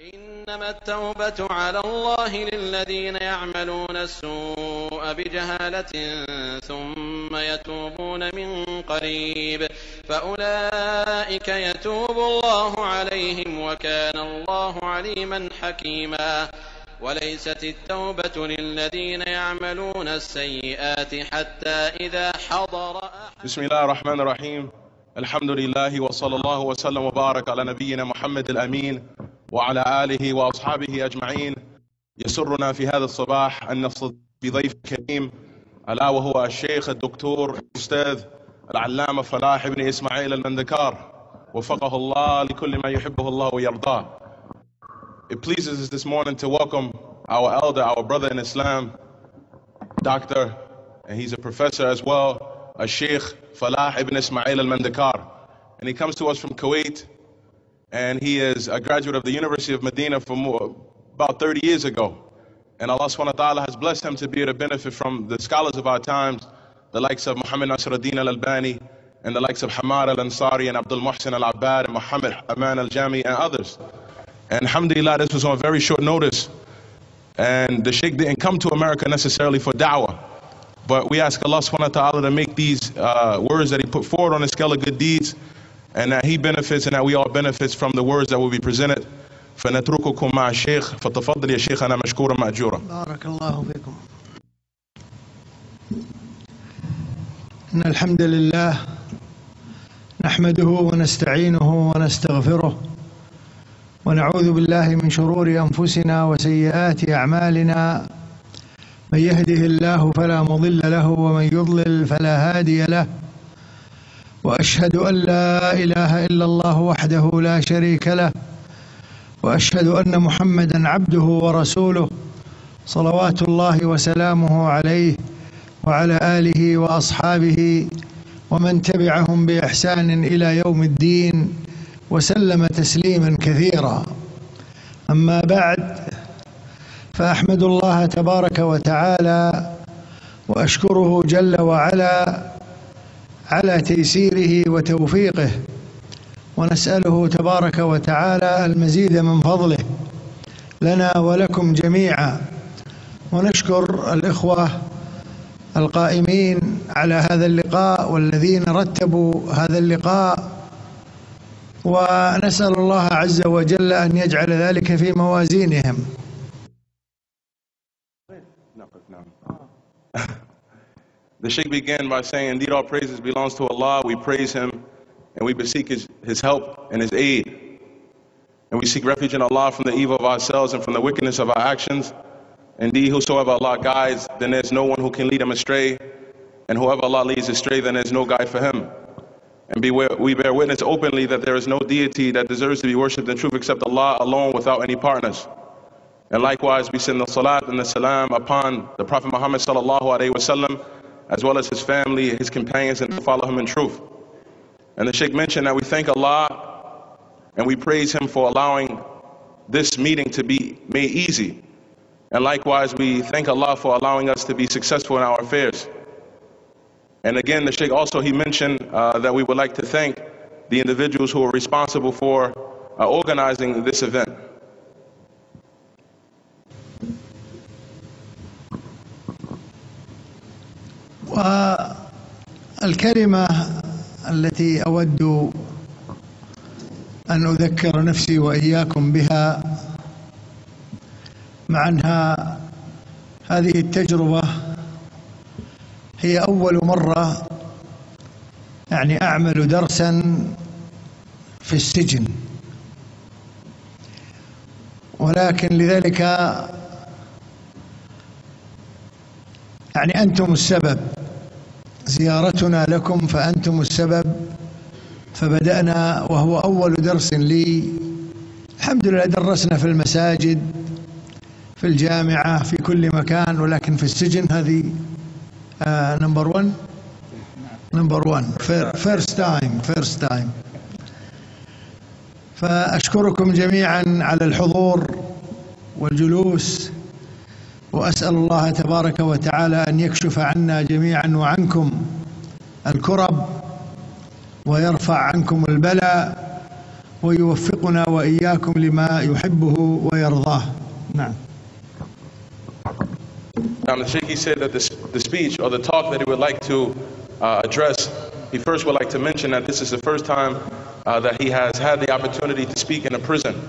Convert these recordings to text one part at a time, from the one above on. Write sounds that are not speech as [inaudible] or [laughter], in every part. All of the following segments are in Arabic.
إنما التوبة على الله للذين يعملون السوء بجهالة ثم يتوبون من قريب فأولئك يتوب الله عليهم وكان الله عليما حكيما وليست التوبة للذين يعملون السيئات حتى إذا حضر بسم الله الرحمن الرحيم. الحمد لله وصلى الله وسلم وبارك على نبينا محمد الأمين وعلى آله وأصحابه أجمعين يسرنا في هذا الصباح أن نصل بضيف كريم ألا وهو الشيخ الدكتور الأستاذ العلامة فلاح بن إسماعيل المندكار وفقه الله لكل ما يحبه الله ويرضاه It pleases us this morning to welcome our elder, our brother in Islam, doctor, and he's a professor as well, a Sheikh Falah ibn Ismail al-Mandakar. And he comes to us from Kuwait, and he is a graduate of the University of Medina from about 30 years ago. And Allah subhanahu wa ta'ala has blessed him to be able to benefit from the scholars of our times, the likes of Muhammad Nasruddin al-Albani, and the likes of Hamad al-Ansari and Abdul Muhsin al-Abbad and Muhammad Aman al-Jami and others. And alhamdulillah, this was on very short notice. And the Sheikh didn't come to America necessarily for da'wah. But we ask Allah subhanahu wa ta'ala to make these uh, words that he put forward on the scale of good deeds and that he benefits and that we all benefits from the words that will be presented. فنترككم مع الشيخ. فتفضل يا شيخنا مشكورا مأجورا. بارك الله فيكم. إن الحمد لله نحمده ونستعينه ونستغفره ونعوذ بالله من شرور أنفسنا وسيئات أعمالنا. من يهده الله فلا مضل له ومن يضلل فلا هادي له. وأشهد أن لا إله إلا الله وحده لا شريك له وأشهد أن محمدا عبده ورسوله صلوات الله وسلامه عليه وعلى آله وأصحابه ومن تبعهم بإحسان إلى يوم الدين وسلم تسليما كثيرا. أما بعد فأحمد الله تبارك وتعالى وأشكره جل وعلا على تيسيره وتوفيقه ونسأله تبارك وتعالى المزيد من فضله لنا ولكم جميعا. ونشكر الإخوة القائمين على هذا اللقاء والذين رتبوا هذا اللقاء. ونسأل الله عز وجل أن يجعل ذلك في موازينهم. The Sheikh began by saying, Indeed, all praises belongs to Allah. We praise Him and we beseech His, his help and His aid. And we seek refuge in Allah from the evil of ourselves and from the wickedness of our actions. Indeed, whosoever Allah guides, then there's no one who can lead him astray. And whoever Allah leads astray, then there's no guide for him. And beware, we bear witness openly that there is no deity that deserves to be worshipped in truth except Allah alone without any partners. And likewise, we send the salat and the salam upon the Prophet Muhammad sallallahu alaihi wasallam, as well as his family, his companions, and to follow him in truth. And the Sheikh mentioned that we thank Allah and we praise Him for allowing this meeting to be made easy. And likewise, we thank Allah for allowing us to be successful in our affairs. And again, the Sheikh also he mentioned uh, that we would like to thank the individuals who are responsible for uh, organizing this event. والكلمة التي أود أن أذكر نفسي وإياكم بها مع أنها هذه التجربة هي أول مرة يعني أعمل درسا في السجن. ولكن لذلك يعني أنتم السبب. زيارتنا لكم فأنتم السبب. فبدأنا وهو أول درس لي. الحمد لله درسنا في المساجد في الجامعة في كل مكان ولكن في السجن هذه number 1 number 1 first time first time فأشكركم جميعا على الحضور والجلوس. وأسأل الله تبارك وتعالى أن يكشف عنا جميعا وعنكم الكرب ويرفع عنكم البلاء ويوفقنا وإياكم لما يحبه ويرضاه نعم Now, the Sheikh, he said that this, the speech or the talk that he would like to uh, address, he first would like to mention that this is the first time uh, that he has had the opportunity to speak in a prison.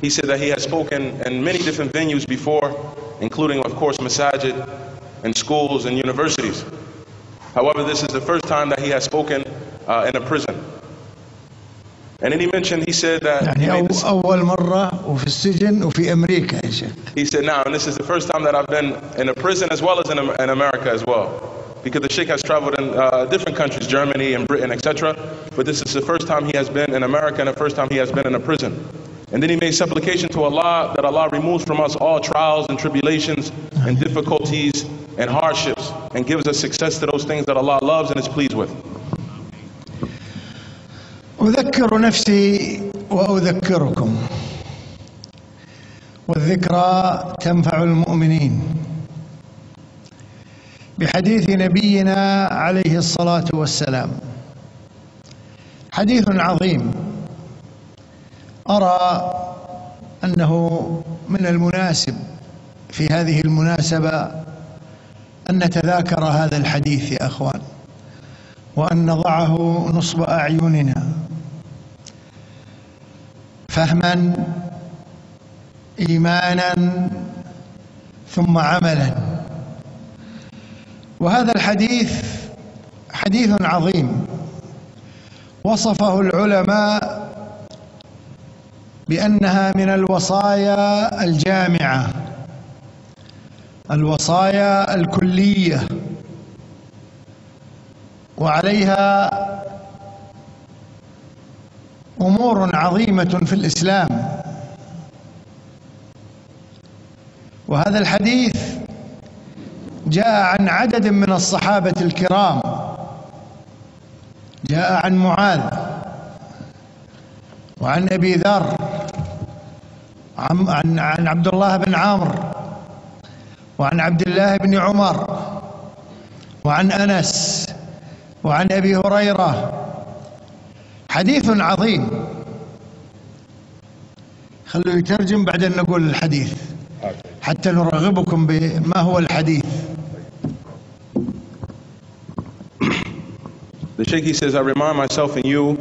He said that he has spoken in many different venues before, including, of course, masajid and schools and universities. However, this is the first time that he has spoken uh, in a prison. And then he mentioned, he said that he, يعني made أو this- أول مرة وفي السجن وفي أمريكا يا شيخ he said, now, and this is the first time that I've been in a prison as well as in, Am- in America as well. Because the Sheikh has traveled in uh, different countries, Germany and Britain, etc. But this is the first time he has been in America and the first time he has been in a prison. And then he made supplication to Allah that Allah removes from us all trials and tribulations and difficulties and hardships and gives us success to those things that Allah loves and is pleased with. أذكر نفسي وأذكركم والذكرى تنفع المؤمنين بحديث نبينا عليه الصلاة والسلام حديث عظيم أرى أنه من المناسب في هذه المناسبة أن نتذاكر هذا الحديث يا أخوان وأن نضعه نصب أعيننا. فهما إيمانا ثم عملا. وهذا الحديث حديث عظيم. وصفه العلماء بأنها من الوصايا الجامعة الوصايا الكلية وعليها أمور عظيمة في الإسلام. وهذا الحديث جاء عن عدد من الصحابة الكرام جاء عن معاذ وعن أبي ذر عن, عن, عبد الله بن عمرو وعن عبد الله بن عمر وعن أنس وعن أبي هريرة. حديث عظيم. خلوا يترجم بعدين نقول الحديث حتى نرغبكم بما هو الحديث. The Sheikh he says, I remind myself and you,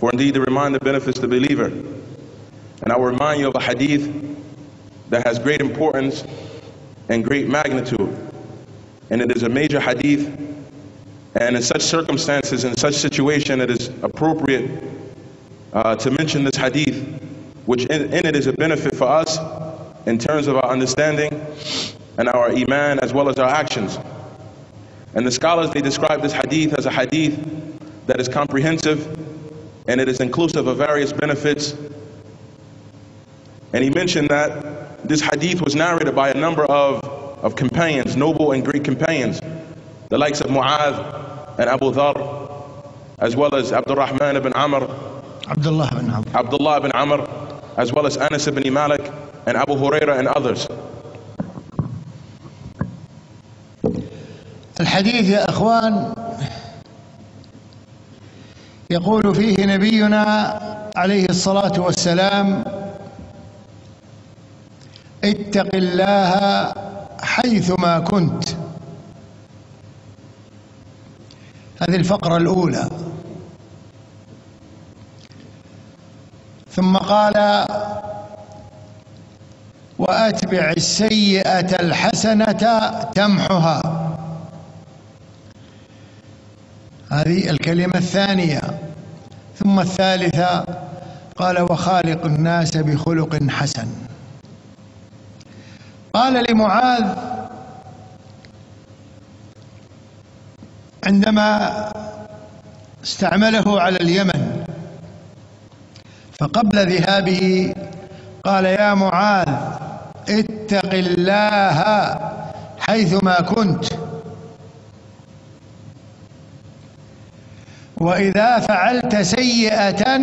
for indeed to remind the benefits the believer. And I will remind you of a hadith that has great importance and great magnitude. And it is a major hadith. And in such circumstances, in such situation, it is appropriate uh, to mention this hadith, which in, in it is a benefit for us in terms of our understanding and our iman as well as our actions. And the scholars, they describe this hadith as a hadith that is comprehensive and it is inclusive of various benefits. And he mentioned that this hadith was narrated by a number of, of companions, noble and great companions, the likes of Mu'adh and Abu Dhar, as well as Abdurrahman ibn Amr, عبد الله بن عمرو Abdullah ibn Amr, as well as Anas ibn Malik and Abu Huraira and others. الحديث يا اخوان يقول فيه نبينا عليه الصلاه والسلام اتق الله حيثما كنت. هذه الفقرة الأولى. ثم قال وأتبع السيئة الحسنة تمحها. هذه الكلمة الثانية. ثم الثالثة قال وخالق الناس بخلق حسن. قال لمعاذ عندما استعمله على اليمن فقبل ذهابه قال يا معاذ اتق الله حيثما كنت وإذا فعلت سيئة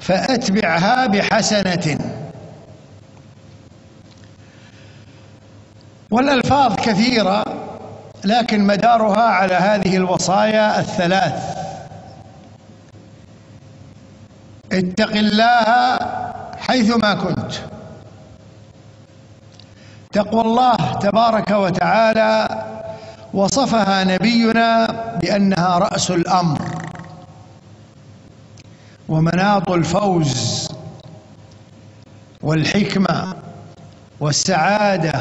فأتبعها بحسنة. والألفاظ كثيرة لكن مدارها على هذه الوصايا الثلاث. اتق الله حيثما كنت. تقوى الله تبارك وتعالى وصفها نبينا بأنها رأس الأمر. ومناط الفوز والحكمة والسعادة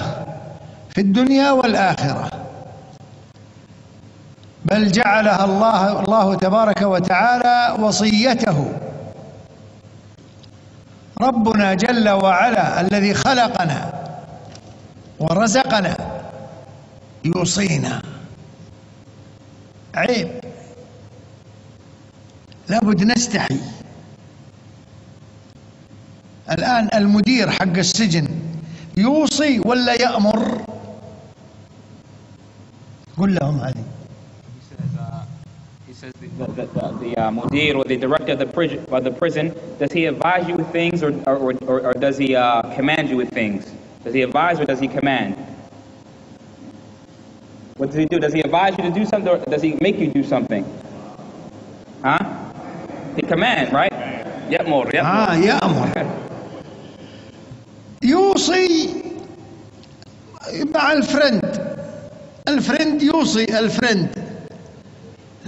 في الدنيا والآخرة. بل جعلها الله الله تبارك وتعالى وصيته. ربنا جل وعلا الذي خلقنا ورزقنا يوصينا. عيب. لابد نستحي. الآن المدير حق السجن يوصي ولا يأمر؟ قل لهم هذه He says the, the, the, the uh, mudir or the director of the prison, of the prison, does he advise you with things or, or, or, or does he uh, command you with things? Does he advise or does he command? What does he do? Does he advise you to do something or does he make you do something? Huh? He commands, right? يأمر يأمر آه يأمر يوصي مع الفرند الفرند يوصي الفرند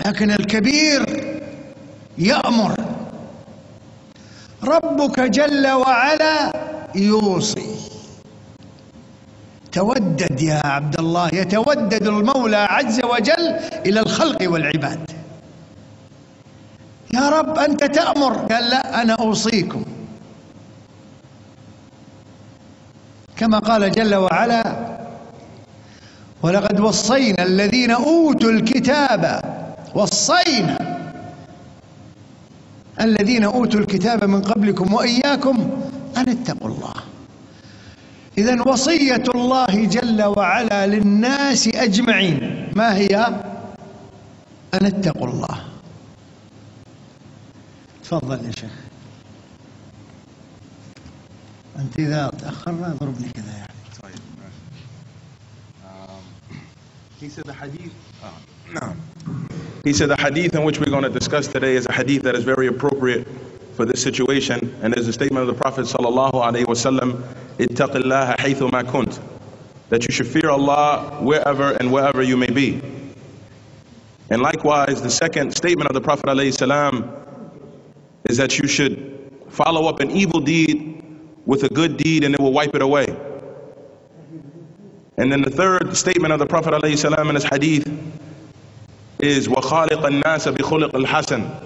لكن الكبير يأمر. ربك جل وعلا يوصي. تودد يا عبد الله يتودد المولى عز وجل إلى الخلق والعباد. يا رب أنت تأمر. قال لا أنا أوصيكم. كما قال جل وعلا ولقد وصينا الذين أوتوا الكتاب وصينا الذين أوتوا الكتاب من قبلكم وإياكم أن اتقوا الله. إذا وصية الله جل وعلا للناس أجمعين. ما هي؟ أن اتقوا الله. تفضل يا شيخ. أنت إذا تأخرنا ضربني كذا يعني. He said the hadith. Uh, no. He said the hadith in which we're going to discuss today is a hadith that is very appropriate for this situation, and is a statement of the Prophet sallallahu alaihi wasallam, "Ittaqillaha haythuma kunt," that you should fear Allah wherever and wherever you may be. And likewise, the second statement of the Prophet alayhi salam is that you should follow up an evil deed with a good deed and it will wipe it away. And then the third statement of the Prophet ﷺ in his hadith is وَخَالِقَ النَّاسَ بِخُلِقِ الْحَسَنِ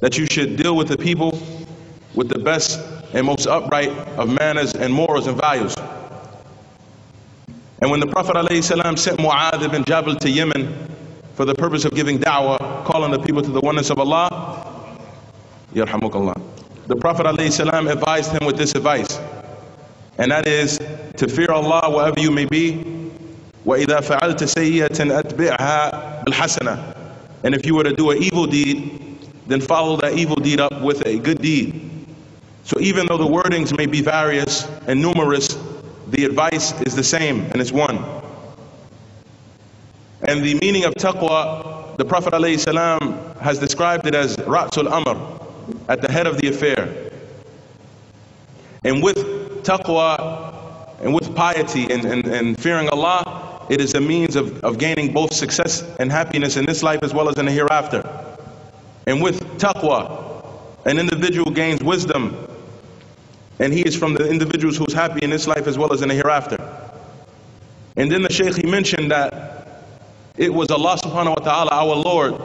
That you should deal with the people with the best and most upright of manners and morals and values. And when the Prophet ﷺ sent Mu'adh ibn Jabal to Yemen for the purpose of giving da'wah, calling the people to the oneness of Allah, yarhamukallah. The Prophet ﷺ advised him with this advice, and that is to fear Allah wherever you may be. وَإِذَا فَعَلْتَ سَيِّئَةً أَتْبِعْهَا بِالْحَسَنَةِ And if you were to do an evil deed, then follow that evil deed up with a good deed. So even though the wordings may be various and numerous, the advice is the same and it's one. And the meaning of taqwa, the Prophet ﷺ has described it as Ra'sul Amr, at the head of the affair. And with taqwa and with piety and, and, and fearing Allah, it is a means of, of gaining both success and happiness in this life as well as in the hereafter. And with taqwa, an individual gains wisdom, and he is from the individuals who's happy in this life as well as in the hereafter. And then the Shaykh he mentioned that it was Allah subhanahu wa ta'ala, our Lord,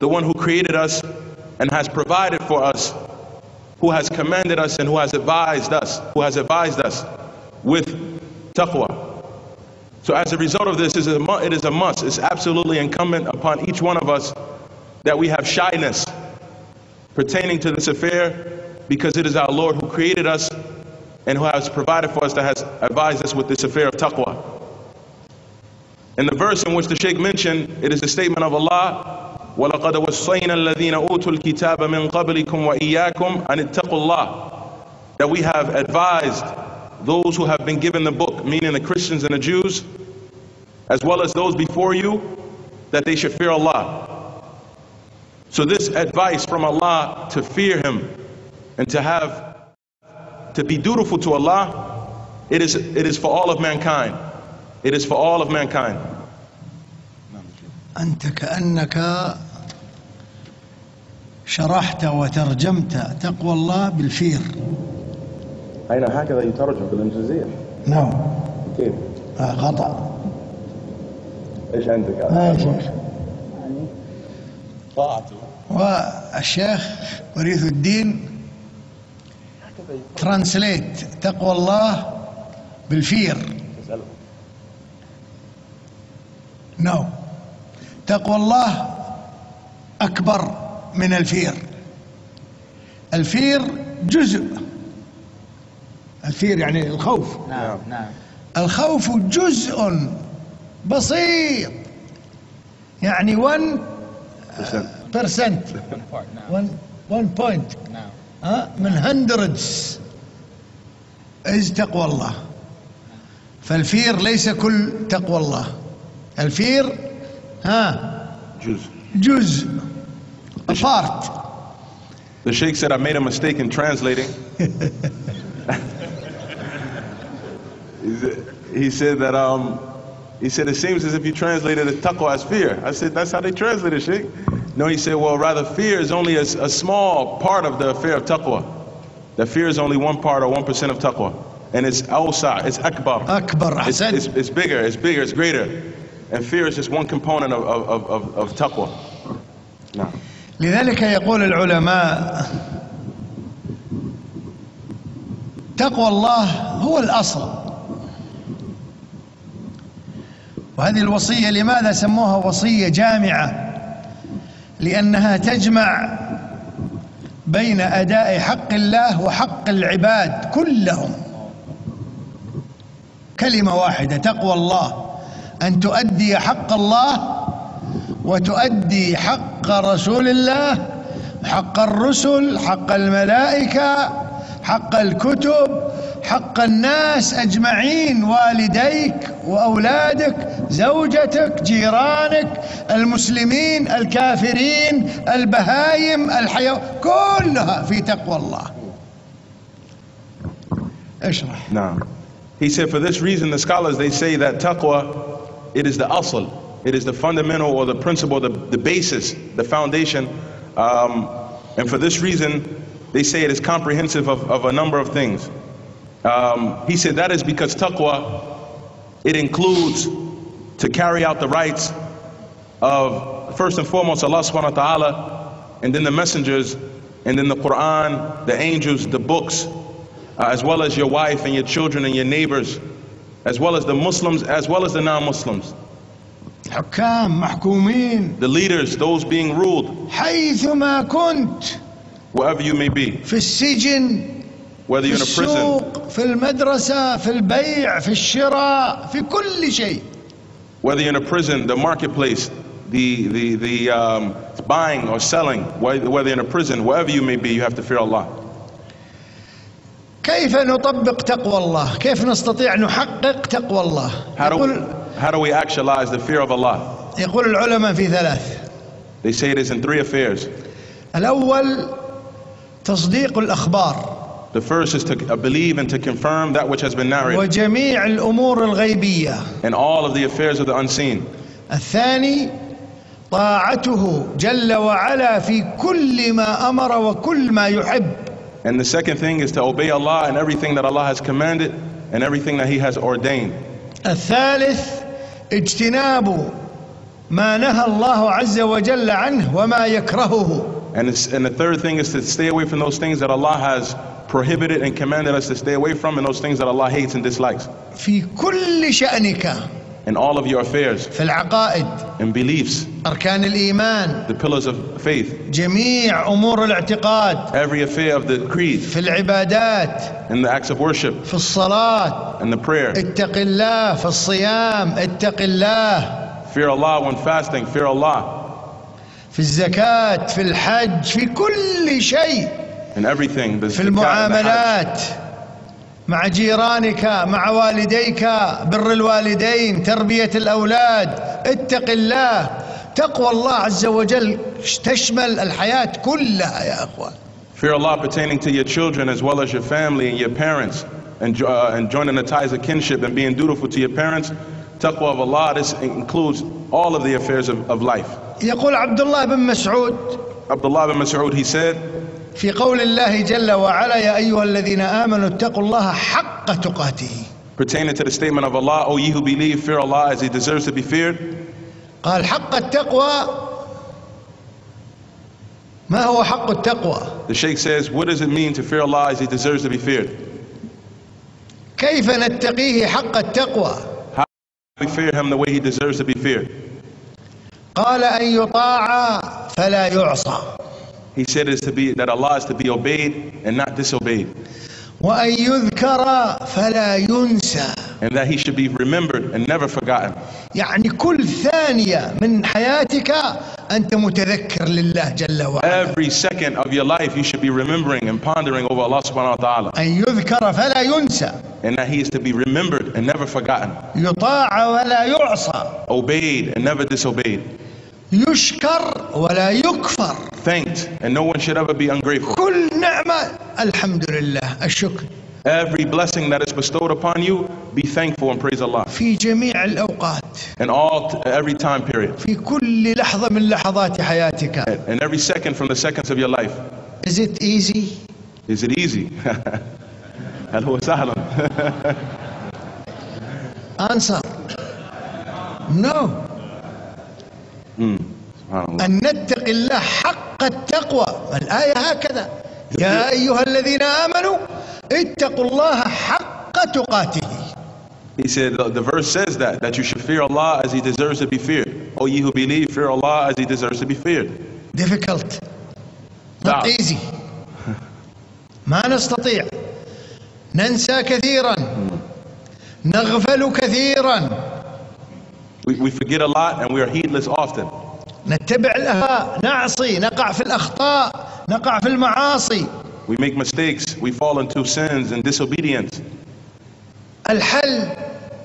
the one who created us and has provided for us, who has commanded us and who has advised us, who has advised us with taqwa. So as a result of this, it is a must, it's absolutely incumbent upon each one of us that we have shyness pertaining to this affair because it is our Lord who created us and who has provided for us that has advised us with this affair of taqwa. In the verse in which the Shaykh mentioned, it is a statement of Allah ولقد وصينا الذين أوتوا الكتاب من قبلكم وإياكم أن اتقوا الله that we have advised those who have been given the book meaning the Christians and the Jews as well as those before you that they should fear Allah so this advice from Allah to fear him And to have, to be dutiful to Allah, it is, it is for all of mankind. It is for all of mankind. أنت كأنك شرحت وترجمت تقوى الله بالفير. أين هكذا يترجم بالإنجليزية؟ نعم. كيف؟ آه، خطأ. إيش عندك؟ ما يشوف طاعته. والشيخ وريث الدين translate تقوى الله بال fear. no تقوى الله أكبر. من ال fear. ال fear جزء. ال fear يعني الخوف. نعم نعم. الخوف جزء بسيط. يعني 1 percent. نعم 1 point. نعم. ها من hundreds. is تقوى الله. فال fear ليس كل تقوى الله. ال fear ها جزء. جزء. The sheikh said, I made a mistake in translating. [laughs] he said that, um, he said, it seems as if you translated a taqwa as fear. I said, that's how they translate it, sheikh. No, he said, well, rather, fear is only a, a small part of the affair of taqwa. That fear is only one part or 1% of taqwa. And it's awsa, it's akbar. Akbar, it's, it's, it's, bigger, it's bigger, it's greater. And fear is just one component of, of, of, of taqwa. No. لذلك يقول العلماء تقوى الله هو الأصل. وهذه الوصية لماذا سموها وصية جامعة؟ لأنها تجمع بين أداء حق الله وحق العباد كلهم. كلمة واحدة تقوى الله. أن تؤدي حق الله وتؤدي حق رسول الله حق الرسل حق الملائكة حق الكتب حق الناس أجمعين والديك وأولادك زوجتك جيرانك المسلمين الكافرين البهايم الحيوان كلها في تقوى الله. اشرح. Now, he said, for this reason, the scholars they say that taqwa, it is the asl, it is the fundamental or the principle, the, the basis, the foundation. Um, and for this reason, they say it is comprehensive of, of a number of things. Um, he said that is because taqwa, it includes to carry out the rights of first and foremost Allah subhanahu wa ta'ala, and then the messengers, and then the Quran, the angels, the books, uh, as well as your wife and your children and your neighbors, as well as the Muslims, as well as the non-Muslims, حكام محكومين the leaders, those being ruled, حيثما كنت wherever you may be, في السجن whether في you're in a prison, السوق في المدرسة في البيع في الشراء في كل شيء whether you're in a prison, the marketplace, the the the um, buying or selling, whether you're in a prison, wherever you may be, you have to fear Allah. كيف نطبق تقوى الله كيف نستطيع نحقق تقوى الله How do, يقول, how do we actualize the fear of Allah? يقول العلماء في ثلاث They say it is in three affairs. الأول تصديق الأخبار The first is to uh, believe and to confirm that which has been narrated وجميع الأمور الغيبية and all of the affairs of the unseen. الثاني طاعته جل وعلا في كل ما أمر وكل ما يحب And the second thing is to obey Allah and everything that Allah has commanded and everything that He has ordained. الثالث اجتناب ما نهى الله عز وجل عنه وما يكرهه And, and the third thing is to stay away from those things that Allah has prohibited and commanded us to stay away from and those things that Allah hates and dislikes. في كل شأنك In all of your affairs في العقائد and beliefs, أركان الإيمان the pillars of faith, جميع أمور الاعتقاد every affair of the creed في العبادات and the acts of worship في الصلاة and the prayer. اتق الله في الصيام اتق الله Fear Allah when fasting, fear Allah في الزكاة في الحج في كل شيء and everything. The في zakat and the hajj. المعاملات مع جيرانك مع والديك بر الوالدين تربية الأولاد اتق الله تقوى الله عز وجل تشمل الحياة كلها يا أخوان Fear Allah pertaining to your children as well as your family and your parents, and, uh, and joining the ties of kinship and being dutiful to your parents. Taqwa of Allah, this includes all of the affairs of, of life. يقول عبد الله بن مسعود Abdullah bin Mas'ud, he said, في قول الله جل وعلا يا أيها الذين آمنوا اتقوا الله حق تقاته pertaining to the statement of Allah, O ye who believe, fear Allah as He deserves to be feared. قال حق التقوى ما هو حق التقوى The Shaykh says, what does it mean to fear Allah as He deserves to be feared? كيف نتقيه حق التقوى How do we fear Him the way He deserves to be feared? قال أن يطاع فلا يعصى He said is to be that Allah is to be obeyed and not disobeyed, وأن يذكر فلا ينسى and that He should be remembered and never forgotten. يعني كل ثانية من حياتك أنت متذكر لله جل وعلا Every second of your life, you should be remembering and pondering over Allah subhanahu wa ta'ala, أن يذكر فلا ينسى and that He is to be remembered and never forgotten, يطاع ولا يعصى obeyed and never disobeyed, يشكر ولا يكفر thanked, and no one should ever be ungrateful. كل نعمة الحمد لله الشكر Every blessing that is bestowed upon you, be thankful and praise Allah. في جميع الأوقات And all, every time period, في كل لحظة من لحظات حياتك and every second from the seconds of your life. Is it easy? Is it easy? هل هو سهل؟ Answer No. أن نتقي الله حق التقوى الآية هكذا يا أيها الذين آمنوا اتقوا الله حق تقاته He said the, the verse says that that you should fear Allah as He deserves to be feared. O ye who believe, fear Allah as He deserves to be feared. difficult not نعم. easy ما نستطيع ننسى كثيرا نغفل كثيرا We, we forget a lot and we are heedless often. نتبع الأهواء نعصي نقع في الأخطاء نقع في المعاصي We make mistakes. We fall into sins and disobedience. الحل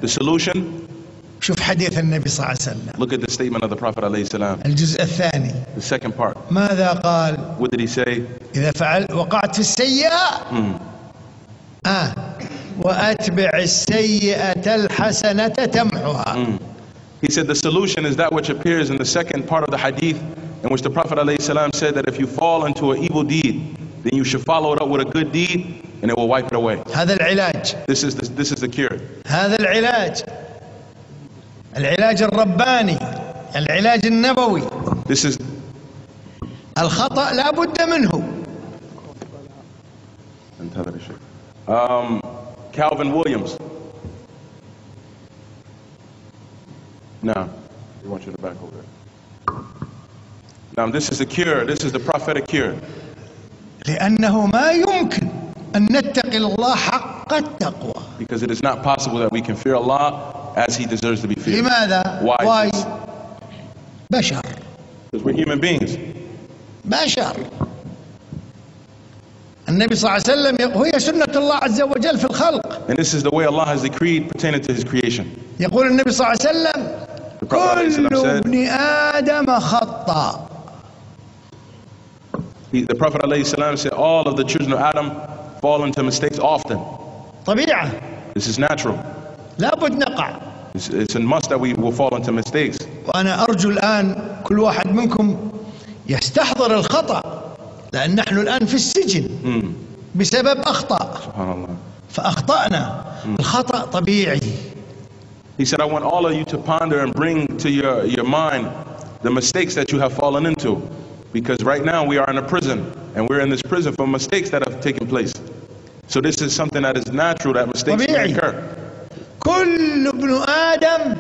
The solution, شوف حديث النبي صلى الله عليه وسلم look at the statement of the Prophet alayhi salam. الجزء الثاني The second part. ماذا قال What did he say? إذا فعل وقعت في السيئة Mm. آه وأتبع السيئة الحسنة تمحها He said the solution is that which appears in the second part of the hadith in which the Prophet ﷺ said that if you fall into an evil deed, then you should follow it up with a good deed and it will wipe it away. هذا العلاج This is the, this is the cure. هذا العلاج العلاج الرباني العلاج النبوي This is الخطأ لا بد منه um, Calvin Williams. Now, we want you to back over there. Now, this is the cure. This is the prophetic cure. لأنه ما يمكن أن نتقي الله حق التقوى Because it is not possible that we can fear Allah as He deserves to be feared. لماذا؟ Why? واي is this? بشر Because we're human beings. بشر النبي صلى الله عليه وسلم يقول هي سنة الله عز وجل في الخلق And this is the way Allah has decreed pertaining to His creation. يقول النبي صلى الله عليه وسلم The Prophet كل ابن آدم خطأ. The Prophet عليه السلام said all of the children of Adam fall into mistakes often. طبيعة. This is natural. لابد نقع. It's, a must that we will fall into mistakes. وأنا أرجو الآن كل واحد منكم يستحضر الخطأ لأن نحن الآن في السجن بسبب أخطاء. سبحان الله. فأخطأنا. الخطأ طبيعي. He said, I want all of you to ponder and bring to your, your mind the mistakes that you have fallen into. Because right now we are in a prison, and we're in this prison for mistakes that have taken place. So this is something that is natural that mistakes may طبيعي. occur. كل ابن آدم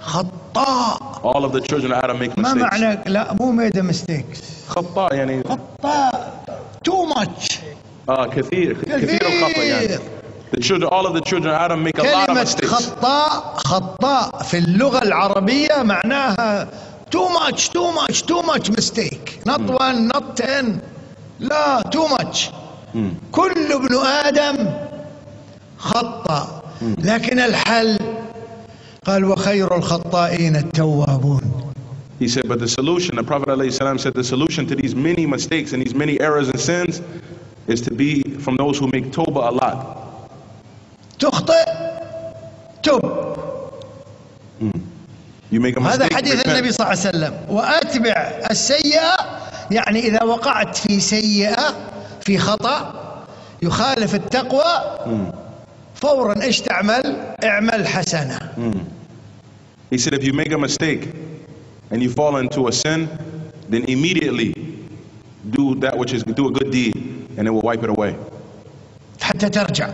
خطاء All of the children of Adam make ما mistakes. معنى لا مو ميدا ميستيكس خطاء يعني خطاء تو ماتش آه كثير كثير الخطأ يعني. The children, all of the children of Adam make a lot of كلمة mistakes. خطاء خطاء في اللغة العربية معناها too much too much too much mistake not 1 not 10 لا تو ماتش كل ابن آدم خطأ لكن الحل قال وخير الخطائين التوابون He said, but the solution, the Prophet ﷺ said, the solution to these many mistakes and these many errors and sins is to be from those who make tawbah a lot. تخطئ تب هذا حديث. النبي صلى الله عليه وسلم وأتبع السيئة يعني إذا وقعت في سيئة في خطأ يخالف التقوى فورا إيش تعمل اعمل حسنة He said, if you make a mistake and you fall into a sin, then immediately do that which is, do a good deed and it will wipe it away حتى ترجع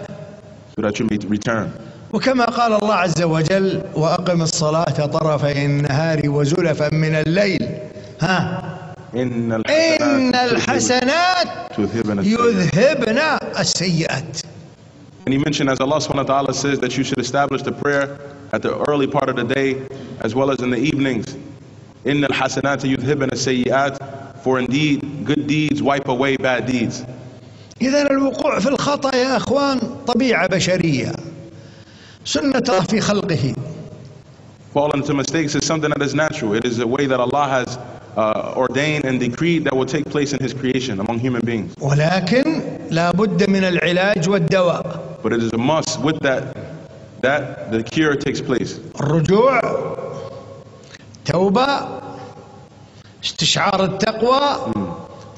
so that you may return. وكما قال الله عز وجل وأقم الصلاة طرفي النهار وزلفا من الليل ها إن إن الحسنات تذهبن السيئات. يذهبن السيئات And he mentioned as Allah subhanahu wa ta'ala says that you should establish the prayer at the early part of the day as well as in the evenings. إن الحسنات يذهبن السيئات for indeed good deeds wipe away bad deeds. إذا الوقوع في الخطأ يا أخوان طبيعة بشرية سنة الله في خلقه Falling into mistakes is something that is natural. It is a way that Allah has uh, ordained and decreed that will take place in His creation among human beings. ولكن لا بد من العلاج والدواء But it is a must with that that the cure takes place. الرجوع توبة استشعار التقوى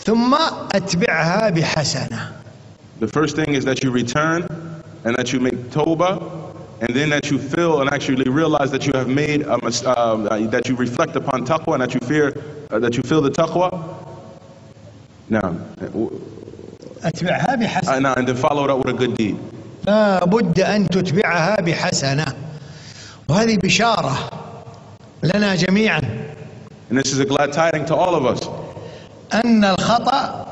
ثم أتبعها بحسنة The first thing is that you return and that you make tawbah and then that you feel and actually realize that you have made a mis- uh, that you reflect upon taqwa and that you fear uh, that you feel the taqwa. Now, أتبعها بحسنة uh, now and then follow it up with a good deed. لا بد أن تتبعها بحسنة وهذه بشارة لنا جميعا And this is a glad tiding to all of us أن الخطأ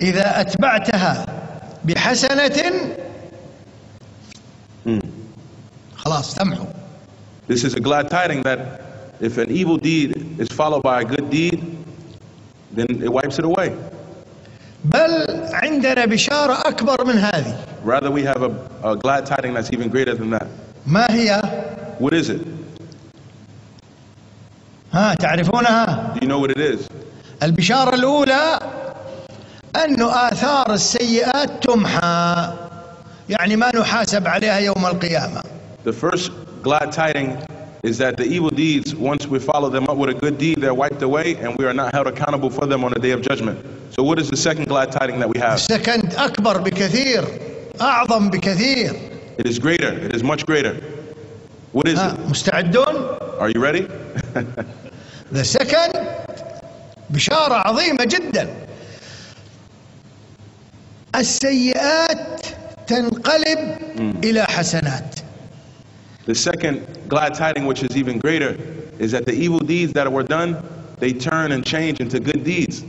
إذا أتبعتها بحسنة خلاص تمحو This is a glad tiding that if an evil deed is followed by a good deed, then it wipes it away. بل عندنا بشارة أكبر من هذه Rather, we have a, a glad tiding that's even greater than that. ما هي؟ What is it? ها تعرفونها؟ Do you know what it is? البشارة الأولى أن آثار السيئات تمحى يعني ما نحاسب عليها يوم القيامة The first glad tiding is that the evil deeds, once we follow them up with a good deed, they're wiped away and we are not held accountable for them on the day of judgment. So, what is the second glad tiding that we have? السكند أكبر بكثير أعظم بكثير It is greater, it is much greater. What is ها it? مستعدون؟ Are you ready? The second بشارة عظيمة جدا السيئات تنقلب إلى حسنات The second glad tiding, which is even greater, is that the evil deeds that were done, they turn and change into good deeds.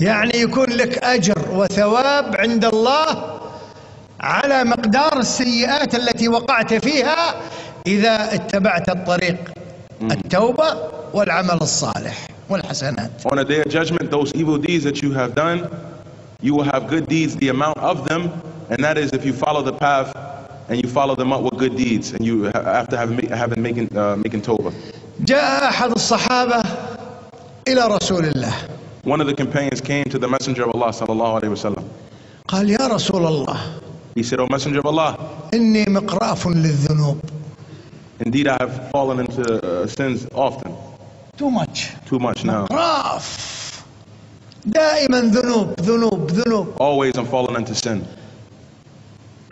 يعني يكون لك أجر وثواب عند الله على مقدار السيئات التي وقعت فيها إذا اتبعت الطريق التوبة والعمل الصالح والحسنات On a day of judgment, those evil deeds that you have done, you will have good deeds, the amount of them, and that is if you follow the path and you follow them up with good deeds, and you after having having making uh, making tawbah. جاء أحد الصحابة إلى رسول الله One of the companions came to the Messenger of Allah sallallahu alaihi wasallam. قال يا رسول الله He said, "O Messenger of Allah, إني مقراف للذنوب indeed I have fallen into uh, sins often, too much too much now. مقراف دائما ذنوب ذنوب ذنوب Always I'm falling into sin."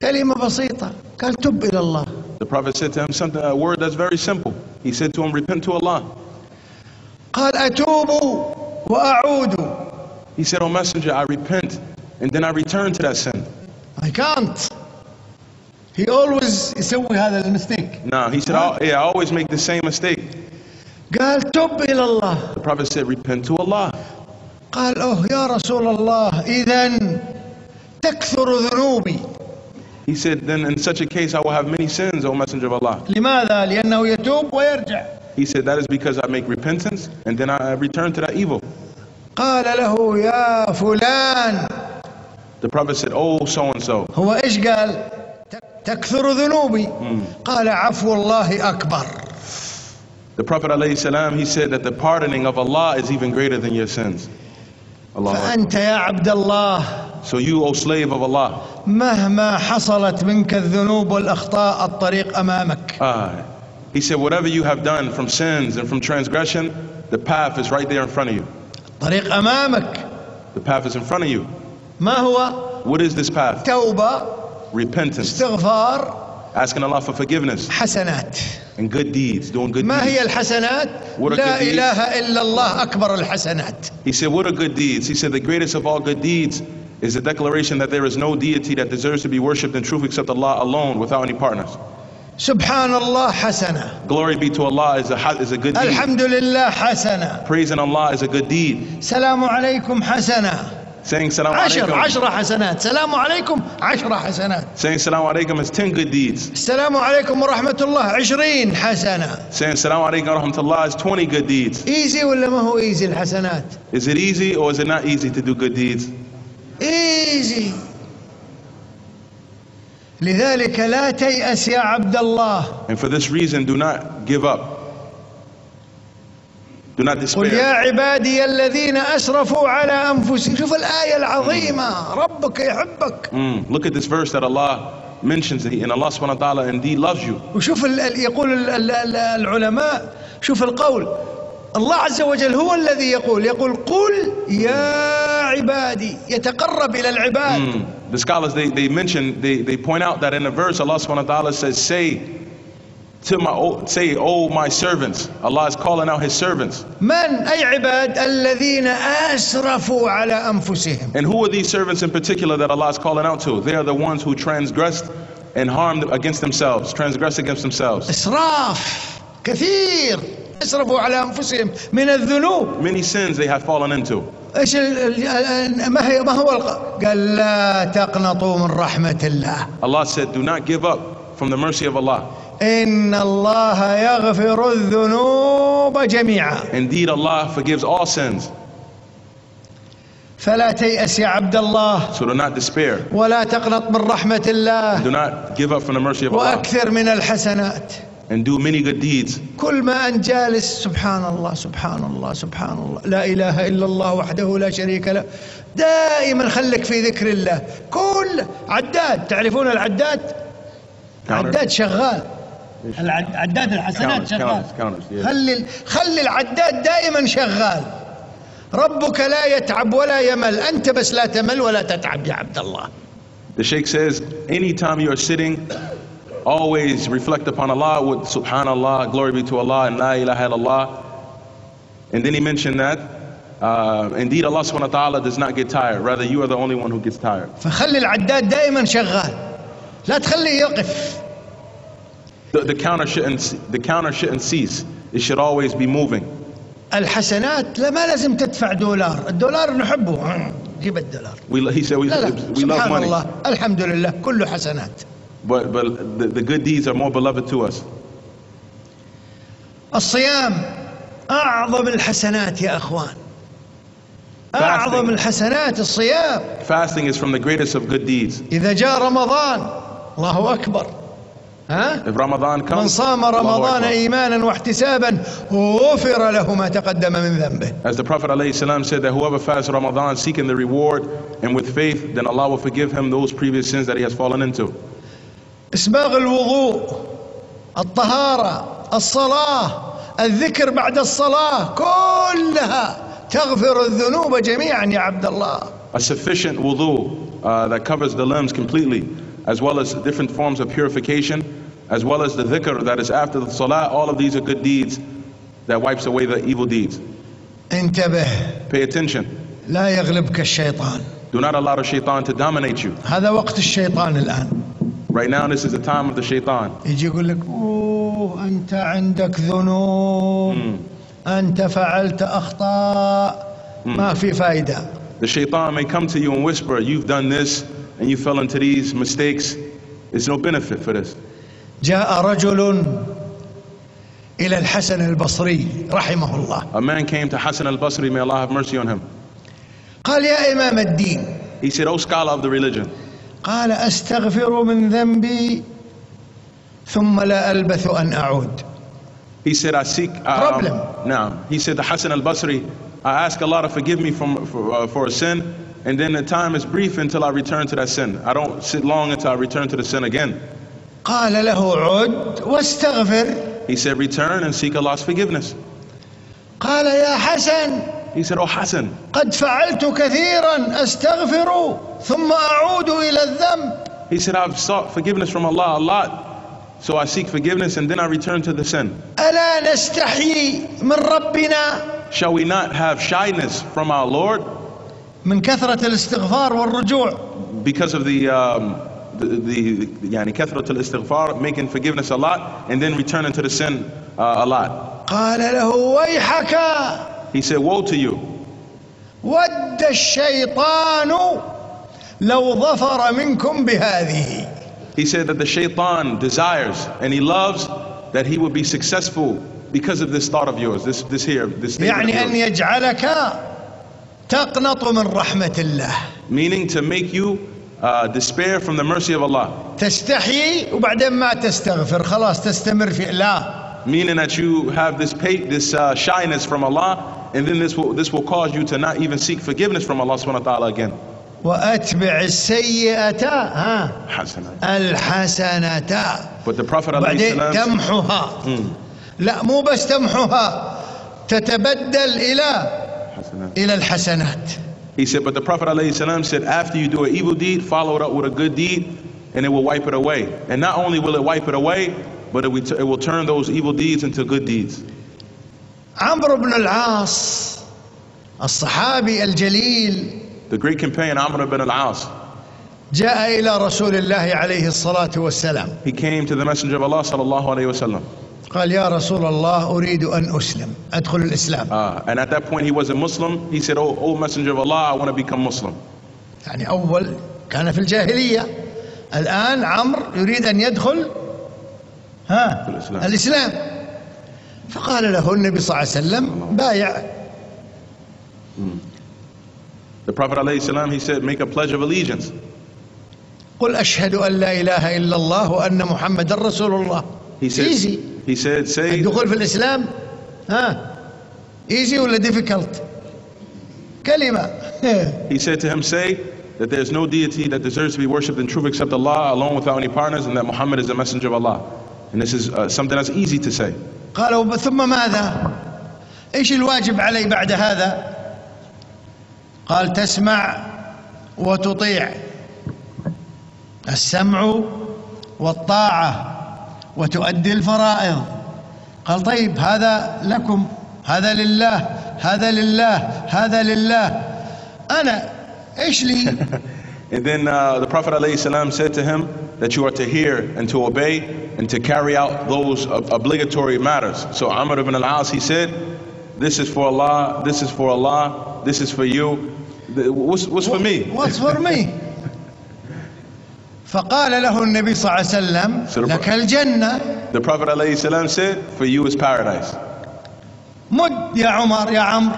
كلمة بسيطة قال تب إلى الله The Prophet said to him something, a word that's very simple. He said to him, "Repent to Allah." قال أتوب وأعود He said, "O Messenger, I repent, and then I return to that sin." I can't he always يسوي هذا المستيك No, he said, "I- "Yeah, I always make the same mistake." قال تب إلى الله The Prophet said, Repent to Allah. قال أوه يا رسول الله إذا تكثر ذنوبي He said, Then in such a case, I will have many sins, O Messenger of Allah. لماذا؟ لأنه يتوب ويرجع He said, That is because I make repentance and then I return to that evil. قال له يا فلان The Prophet said, Oh, so and so. هو إيش قال تكثر ذنوبي قال عفو الله أكبر The Prophet ﷺ, he said that the pardoning of Allah is even greater than your sins. Allah. فأنت يا عبد الله So you, O slave of Allah, مهما حصلت منك الذنوب والأخطاء الطريق أمامك ah, he said, whatever you have done from sins and from transgression, the path is right there in front of you. طريق أمامك The path is in front of you. ما هو What is this path? توبة Repentance, استغفار asking Allah for forgiveness حسنات and good deeds, doing good ما هي deeds. الحسنات What are لا good deeds? إله إلا الله أكبر الحسنات He said, what are good deeds? He said, the greatest of all good deeds is the declaration that there is no deity that deserves to be worshipped in truth except Allah alone without any partners. سبحان الله حسنة Glory be to Allah is a, ha- is a good deed. الحمد لله حسنة Praising Allah is a good deed. سلام عليكم حسنة Saying salam عشر alaikum. عشرة حسنات سلام عليكم عشرة حسنات Saying salam alaikum is 10 good deeds. السلام عليكم ورحمة الله عشرين حسنة Saying salam alaikum wa rahmatullah is 20 good deeds. ايزي ولا ما هو ايزي الحسنات Is it easy or is it not easy to do good deeds? ايزي لذلك لا تيأس يا عبد الله And for this reason, do not give up. قل يا عبادي الذين أسرفوا على أنفسهم. شوف الآية العظيمة. Mm. ربك يحبك. Mm. Look at this verse that Allah mentions and Allah سبحانه وتعالى indeed loves you. وشوف يقول العلماء. شوف القول. الله عز وجل هو الذي يقول. يقول قل يا عبادي. يتقرب إلى العباد. Mm. The scholars they they mention they they point out that in the verse Allah سبحانه وتعالى says say to my oh, say oh my servants Allah is calling out his servants من أي عباد الذين أسرفوا على أنفسهم and who are these servants in particular that Allah is calling out to they are the ones who transgressed and harmed against themselves transgressed against themselves إسراف كثير أسرفوا على أنفسهم من الذنوب many sins they have fallen into ايش ال- ال- ما هي ما هو الق- قال لا تقنطوا من رحمة الله Allah said do not give up from the mercy of Allah إن الله يغفر الذنوب جميعا. Indeed Allah forgives all sins. فلا تيأس يا عبد الله. So do not despair. ولا تقنط من رحمة الله. Do not give up from the mercy of Allah. وأكثر من الحسنات. And do many good deeds. كل ما أنت جالس سبحان الله سبحان الله سبحان الله. لا إله إلا الله وحده لا شريك له. دائما خلك في ذكر الله. كل عداد تعرفون العداد؟ عداد شغال. العد- عداد الحسنات شغال. خلي خلي العداد دائما شغال ربك لا يتعب ولا يمل أنت بس لا تمل ولا تتعب يا عبد الله The Sheikh says, anytime you are sitting, always reflect upon Allah with Subhanallah, glory be to Allah, and La ilaha illallah. And then he mentioned that, uh, indeed Allah subhanahu wa ta'ala does not get tired. Rather, you are the only one who gets tired. فخلي العداد دائما شغال لا تخليه يقف The, the, counter shouldn't, the counter shouldn't cease. It should always be moving. الحسنات لا ما لازم تدفع دولار الدولار نحبه جيب الدولار We, he said we, لا لا we love سبحان money, الله الحمد لله كله حسنات but, but the, the good deeds are more beloved to us. الصيام أعظم الحسنات يا أخوان أعظم الحسنات الصيام Fasting is from the greatest of good deeds. إذا جاء رمضان الله أكبر ها If Ramadan من comes, صام Allahu رمضان Akbar. إيمانا واحتسابا غفر له ما تقدم من ذنبه As the Prophet ﷺ said that whoever fasts Ramadan seeking the reward and with faith, then Allah will forgive him those previous sins that he has fallen into. إسباغ الوضوء الطهارة الصلاة الذكر بعد الصلاة كلها تغفر الذنوب جميعا يا عبد الله A sufficient wudu uh, that covers the limbs completely, as well as different forms of purification, as well as the dhikr that is after the salah, all of these are good deeds that wipes away the evil deeds. انتبه Pay attention. لا يغلبك الشيطان Do not allow the shaitan to dominate you. هذا وقت الشيطان الآن Right now, this is the time of the shaitan. يجي يقول لك أوه أنت عندك ذنوب أنت فعلت أخطاء ما في فايدة The shaitan may come to you and whisper, You've done this and you fell into these mistakes. There's no benefit for this. جاء رجل إلى الحسن البصري رحمه الله A man came to Hassan al Basri, may Allah have mercy on him. قال يا إمام الدين He said, O scholar of the religion, قال أستغفر من ذنبي ثم لا ألبث أن أعود He said, I seek. Um, Problem. Now, he said, the Hassan al Basri, I ask Allah to forgive me from, for, uh, for a sin, and then the time is brief until I return to that sin. I don't sit long until I return to the sin again. قال له عد واستغفر He said, return and seek Allah's forgiveness. قال يا حسن He said, Oh Hassan, قد فعلت كثيرا استغفر ثم اعود إلى الذنب he said, I've sought forgiveness from Allah a lot, so I seek forgiveness and then I return to the sin. الا نستحيي من ربنا Shall we not have shyness from our Lord من كثره الاستغفار والرجوع because of the um, the, the يعني كثرة الاستغفار, making forgiveness a lot, and then returning to the sin uh, a lot? قال له ويحك He said, Woe to you. ود الشيطان لو ظفر منكم بهذه He said that the shaitan desires and he loves that he would be successful because of this thought of yours, this this here, this statement يعني of ان yours. يجعلك تقنط من رحمه الله meaning to make you uh, despair from the mercy of Allah, تستحيي وبعدين ما تستغفر خلاص تستمر في لا meaning that you have this pay, this uh, shyness from Allah, and then this will this will cause you to not even seek forgiveness from Allah subhanahu wa ta'ala again. واتبع السيئه ها حسنا. الحسنه But the Prophet alayhi بعدين salam, تمحها Mm. لا مو بس تمحها تتبدل الى حسنا. الى الحسنات he said, but the Prophet alayhi salam said, after you do an evil deed, follow it up with a good deed, and it will wipe it away. And not only will it wipe it away, but it will, it will turn those evil deeds into good deeds. عمرو بن العاص الصحابي الجليل The great companion Amr ibn al-As, جاء الى رسول الله عليه الصلاه والسلام he came to the Messenger of Allah sallallahu alayhi wasallam. قال يا رسول الله أريد أن أسلم أدخل الإسلام Uh, and at that point he was a Muslim. He said, oh, oh Messenger of Allah, I want to become Muslim. يعني أول كان في الجاهلية الآن عمرو يريد أن يدخل ها الإسلام. الإسلام فقال له النبي صلى الله عليه وسلم بايع The Prophet salam, he said, make a pledge of allegiance. قل أشهد أن لا إله إلا الله وأن محمدا رسول الله He said, ايزي he said, say, الدخول في الاسلام ها ايزي ولا ديفيكلت كلمه he said to him, say that there's no deity that deserves to be worshipped in truth except Allah, alone without any partners, and that Muhammad is the messenger of Allah. And this is uh, something that's easy to say. قال وب- ثم ماذا إيش الواجب علي بعد هذا قال تسمع وتطيع السمع والطاعه وتؤدي الفرائض قال طيب هذا لكم هذا لله هذا لله هذا لله أنا إيش لي And then uh, the Prophet ﷺ said to him that you are to hear and to obey and to carry out those ob- obligatory matters. So Amr ibn al-As, he said, this is for Allah, this is for Allah, this is for you. What's, what's for me? What's for me فقال له النبي صلى الله عليه وسلم لك الجنه The Prophet ﷺ said, for you is paradise. مد يا عمر يا عمرو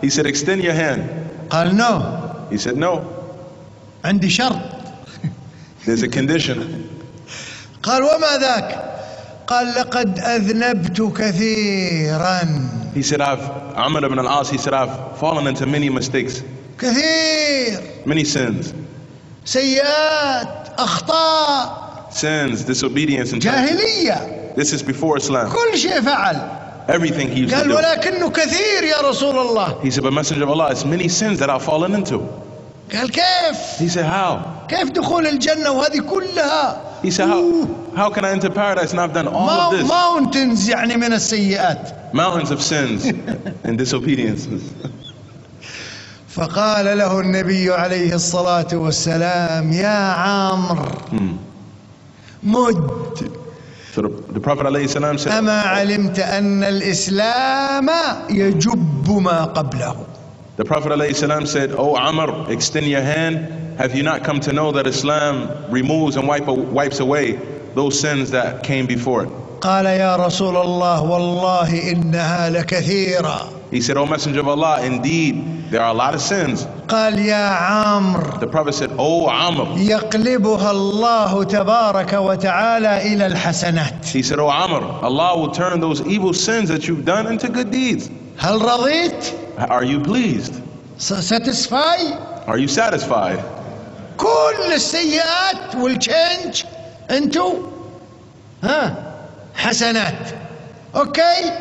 He said, extend your hand. قال نو He said, no, عندي شرط there's a condition. قال وما ذاك قال لقد أذنبت كثيرا He said, I've, Amr ibn al-As, he said, I've fallen into many mistakes, كثير many sins. سيئات أخطاء Sins, disobedience, and جاهلية This is before Islam. كل شيء فعل Everything he used to قال do. ولكنه كثير يا رسول الله He said, but Messenger of Allah, it's many sins that I've fallen into. قال كيف He said, how? كيف دخول الجنة وهذه كلها He said, how, how can I enter paradise and I've done all of this? ماونتنز يعني من السيئات Mountains of sins and disobedience. فقال له النبي عليه الصلاة والسلام يا Hmm. مد So the, Prophet ﷺ said, أما علمت أن الإسلام يجب ما قبله the Prophet ﷺ said, Oh Amr, extend your hand. Have you not come to know that Islam removes and wipe, wipes away those sins that came before it? قال يا رسول الله والله إنها لكثيرة He He said, O Messenger of Allah, indeed, there are a lot of sins. قال يا عمرو The Prophet said, O Amr. يقلبها الله تبارك وتعالى إلى الحسنات He said, O Amr, Allah will turn those evil sins that you've done into good deeds. هل رضيت Are you pleased? ساتسفاي Are you satisfied? كل السيئات والتشنج انتو ها حسنات اوكي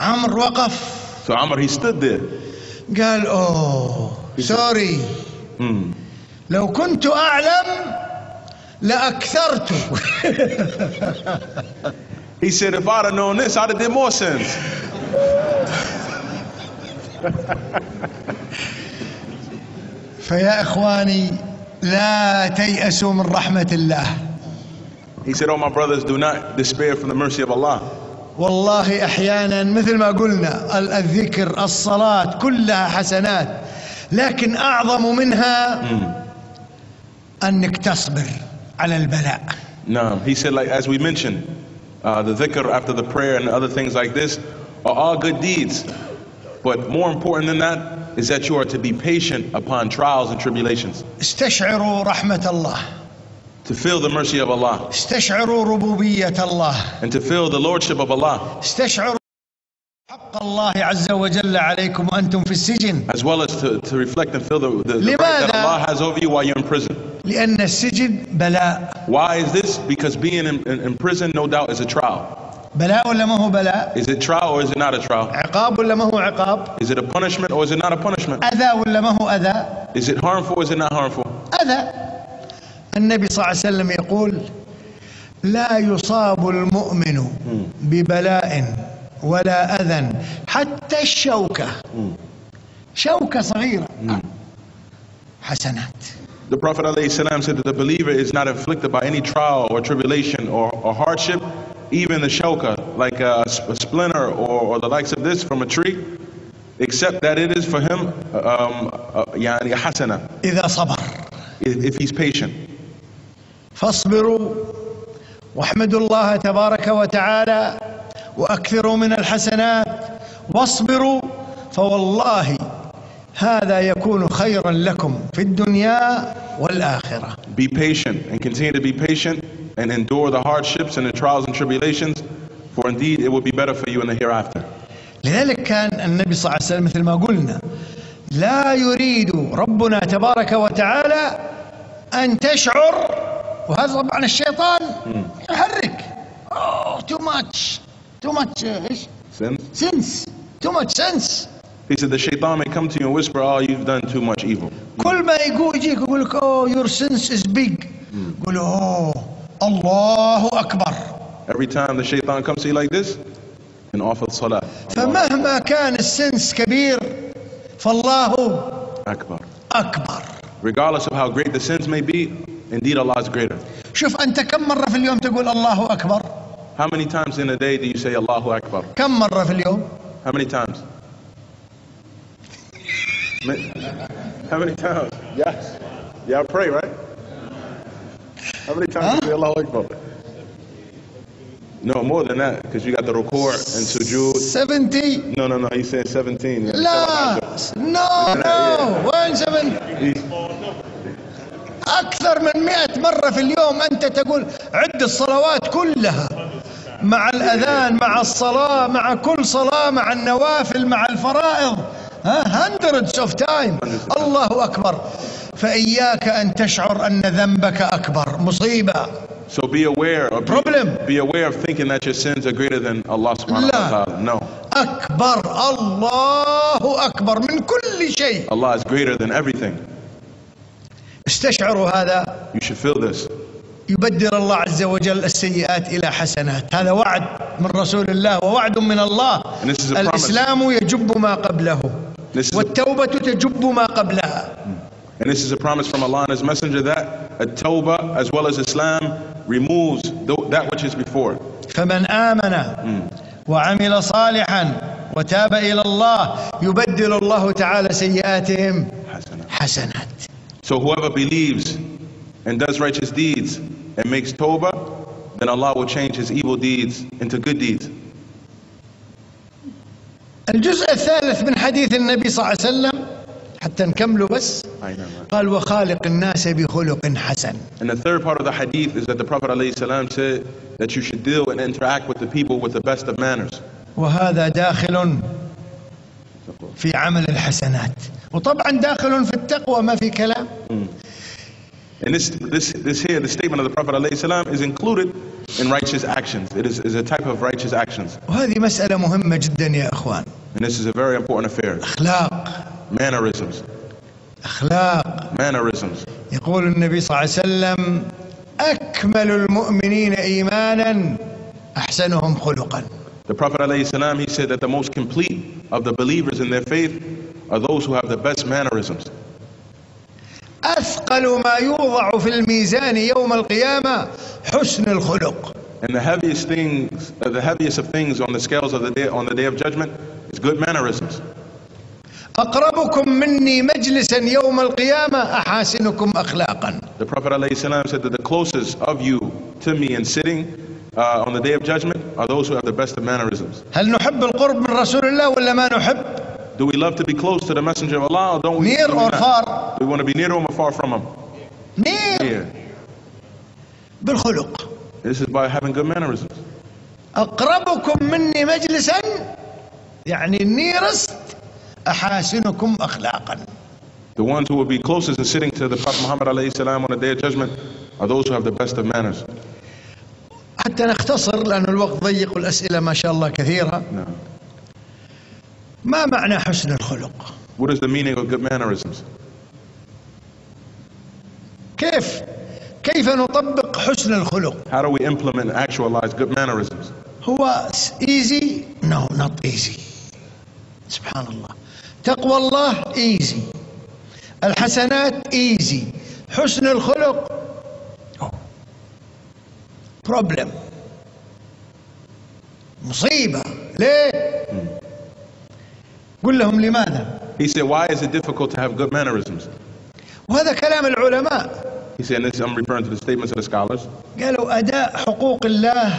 عمرو وقف So Amr, he stood there. قال اوه سوري Hmm. لو كنت اعلم لاكثرت He said, if I'd have known this, I'd have did more sins. فيا اخواني لا تيأسوا من رحمة الله He said, Oh, my brothers, do not despair from the mercy of Allah. والله أحيانا مثل ما قلنا ال- الذكر الصلاة كلها حسنات لكن اعظم منها انك تصبر على البلاء No, he said, like as we mentioned, uh, the dhikr after the prayer and other things like this are all good deeds. But more important than that is that you are to be patient upon trials and tribulations, استشعروا رحمة الله to feel the mercy of Allah استشعروا ربوبية الله and to feel the lordship of Allah, استشعروا حق الله عز وجل عليكم وأنتم في السجن as well as to, to reflect and feel the, the, the right لماذا؟ that Allah has over you while you're in prison. لأن السجن بلاء Why is this? Because being in, in, in prison, no doubt, is a trial. بلاء ولا ما هو بلاء Is it trial or is it not a trial? عقاب ولا ما هو عقاب Is it a punishment or is it not a punishment? أذى ولا ما هو أذى Is it harmful or is it not harmful? أذى النبي صلى الله عليه وسلم يقول لا يصاب المؤمن ببلاء ولا أذى حتى الشوكة شوكة صغيرة حسنات The Prophet ﷺ said that the believer is not afflicted by any trial or tribulation or, or hardship, even the shauka, like a, a splinter or, or the likes of this from a tree, except that it is for him um, uh, يعني hasana, إذا صبر if if he's patient. فاصبروا واحمدوا الله تبارك وتعالى وأكثروا من الحسنات واصبروا فوالله هذا يكون خيرا لكم في الدنيا والآخرة Be patient and continue to be patient and endure the hardships and the trials and tribulations, for indeed it will be better for you in the hereafter. لذلك كان النبي صلى الله عليه وسلم مثل ما قلنا لا يريد ربنا تبارك وتعالى أن تشعر وهذا طبعا الشيطان يحرك too much too much إيش Sin? sins too much sins He said the shaitan may come to you and whisper, oh, you've done too much evil. كل ما يقول يجيك يقول لك oh your sins is big قول اوه الله اكبر Every time the shaitan comes to you like this, and offer salah. فمهما كان السنس كبير فالله Akbar. اكبر Regardless of how great the sins may be, indeed Allah is greater. شوف انت كم مره في اليوم تقول الله اكبر How many times in a day do you say Allahu Akbar? كم مره في اليوم How many times? Ma- How many times? Yes. Yeah, I pray, right? How many times do you say Allahu Akbar? No, more than that, because you got the rukur and sujood. 70 No, no, no, he's saying 17. Yeah. لا نو نو وين 70 أكثر من مئة مرة في اليوم أنت تقول عد الصلوات كلها مع الأذان مع الصلاة مع كل صلاة مع النوافل مع الفرائض ها hundreds of time الله أكبر فإياك أن تشعر أن ذنبك أكبر مصيبة So be aware of Problem. Be aware of thinking that your sins are greater than Allah subhanahu wa لا. ta'ala. No. أكبر الله أكبر من كل شيء Allah is greater than everything. استشعروا هذا You should feel this. يبدل الله عز وجل السيئات إلى حسنات هذا وعد من رسول الله ووعد من الله And this is a. الإسلام يجب ما قبله This is a- والتوبة تجب ما قبلها And this is a promise from Allah and His Messenger that a tawbah as well as Islam removes th- that which is before. فمن آمن وعمل صالحا وتاب إلى الله يبدل الله تعالى سيئاتهم. حسنات So whoever believes and does righteous deeds and makes tawbah, then Allah will change his evil deeds into good deeds. الجزء الثالث من حديث النبي صلى الله عليه وسلم حتى نكمله بس I know. قال وخالق الناس بخلق حسن And the third part of the hadith is that the Prophet ﷺ said that you should deal and interact with the people with the best of manners. وهذا داخل في عمل الحسنات وطبعا داخل في التقوى ما في كلام And this, this, this here, the statement of the Prophet ﷺ is included in righteous actions. It is, is a type of righteous actions. وهذه مسألة مهمة جدا يا أخوان And this is a very important affair. أخلاق Mannerisms. أخلاق Mannerisms. يقول النبي صلى الله عليه وسلم أكمل المؤمنين إيمانا أحسنهم خلقا The Prophet ﷺ, he said that the most complete of the believers in their faith are those who have the best mannerisms. أثقل ما يوضع في الميزان يوم القيامة حسن الخلق And the heaviest things, uh, the heaviest of things on the scales of the day, on the day of judgment is good mannerisms. أقربكم مني مجلسا يوم القيامة أحاسنكم أخلاقا The Prophet ﷺ said that the closest of you to me in sitting uh, on the day of judgment are those who have the best of mannerisms. هل نحب القرب من رسول الله ولا ما نحب Do we love to be close to the Messenger of Allah or don't we? Near or far? Do we want to be near to him or far from him? نير Near. بالخلق This is by having good mannerisms. أقربكم مني مجلسا يعني النيرست أحاسنكم أخلاقا The ones who will be closest in sitting to the Prophet Muhammad ﷺ on the day of judgment are those who have the best of manners. حتى نختصر لأن الوقت ضيق والأسئلة ما شاء الله كثيرة Now, ما معنى حسن الخلق what is the meaning of good mannerisms? كيف كيف نطبق حسن الخلق How do we implement and actualize good mannerisms? هو easy no not easy سبحان الله تقوى الله easy الحسنات easy حسن الخلق problem مصيبة ليه قل لهم لماذا He said, why is it difficult to have good mannerisms? وهذا كلام العلماء He said, and this, I'm referring to the statements of the scholars. قالوا أداء حقوق الله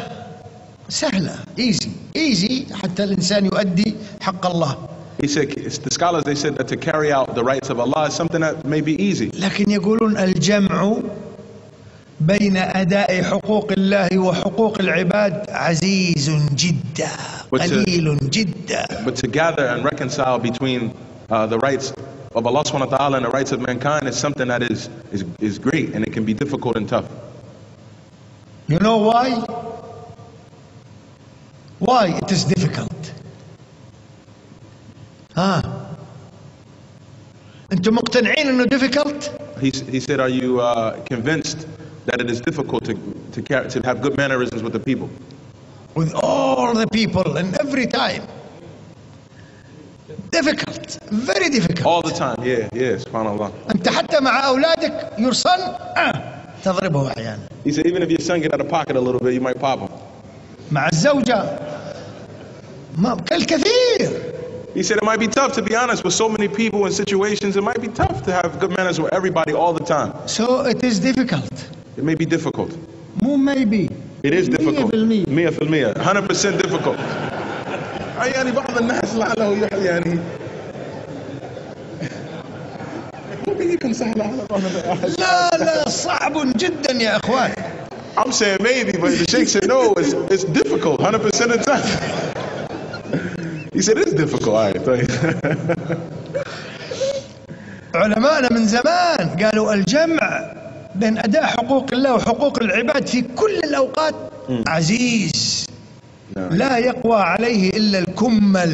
سهلة easy easy حتى الإنسان يؤدي حق الله He said, the scholars, they said that to carry out the rights of Allah is something that may be easy. لكن يقولون الجمع بين أداء حقوق الله وحقوق العباد عزيز جدا قليل جدا But to gather and reconcile between uh, the rights of Allah subhanahu wa ta'ala and the rights of mankind is something that is, is, is great and it can be difficult and tough. You know why? Why it is difficult? ها أنتم مقتنعين إنه difficult؟ He, he said, are you uh, convinced that it is difficult to, to, car- to have good mannerisms with the people? with all the people and every time. Difficult, very difficult. All the time, yeah, yeah, subhanAllah. أنت حتى مع أولادك your son آه تضربه أحيانا. He said, even if your son get out of pocket a little bit, you might pop him. مع الزوجة ما الكثير. He said, it might be tough, to be honest, with so many people and situations, it might be tough to have good manners with everybody all the time. So it is difficult. It may be difficult. مو maybe. It is difficult. 100%. 100% 100% difficult. يعني بعض الناس لعله يعني ممكن يكون سهل على بعض الناس. لا لا صعب جدا يا اخوان. I'm saying maybe, but the sheikh said no, it's, it's difficult, 100% of the time. He said it's difficult. All right, طيب. علماءنا من زمان قالوا الجمع بين أداء حقوق الله وحقوق العباد في كل الأوقات عزيز لا يقوى عليه إلا الكمل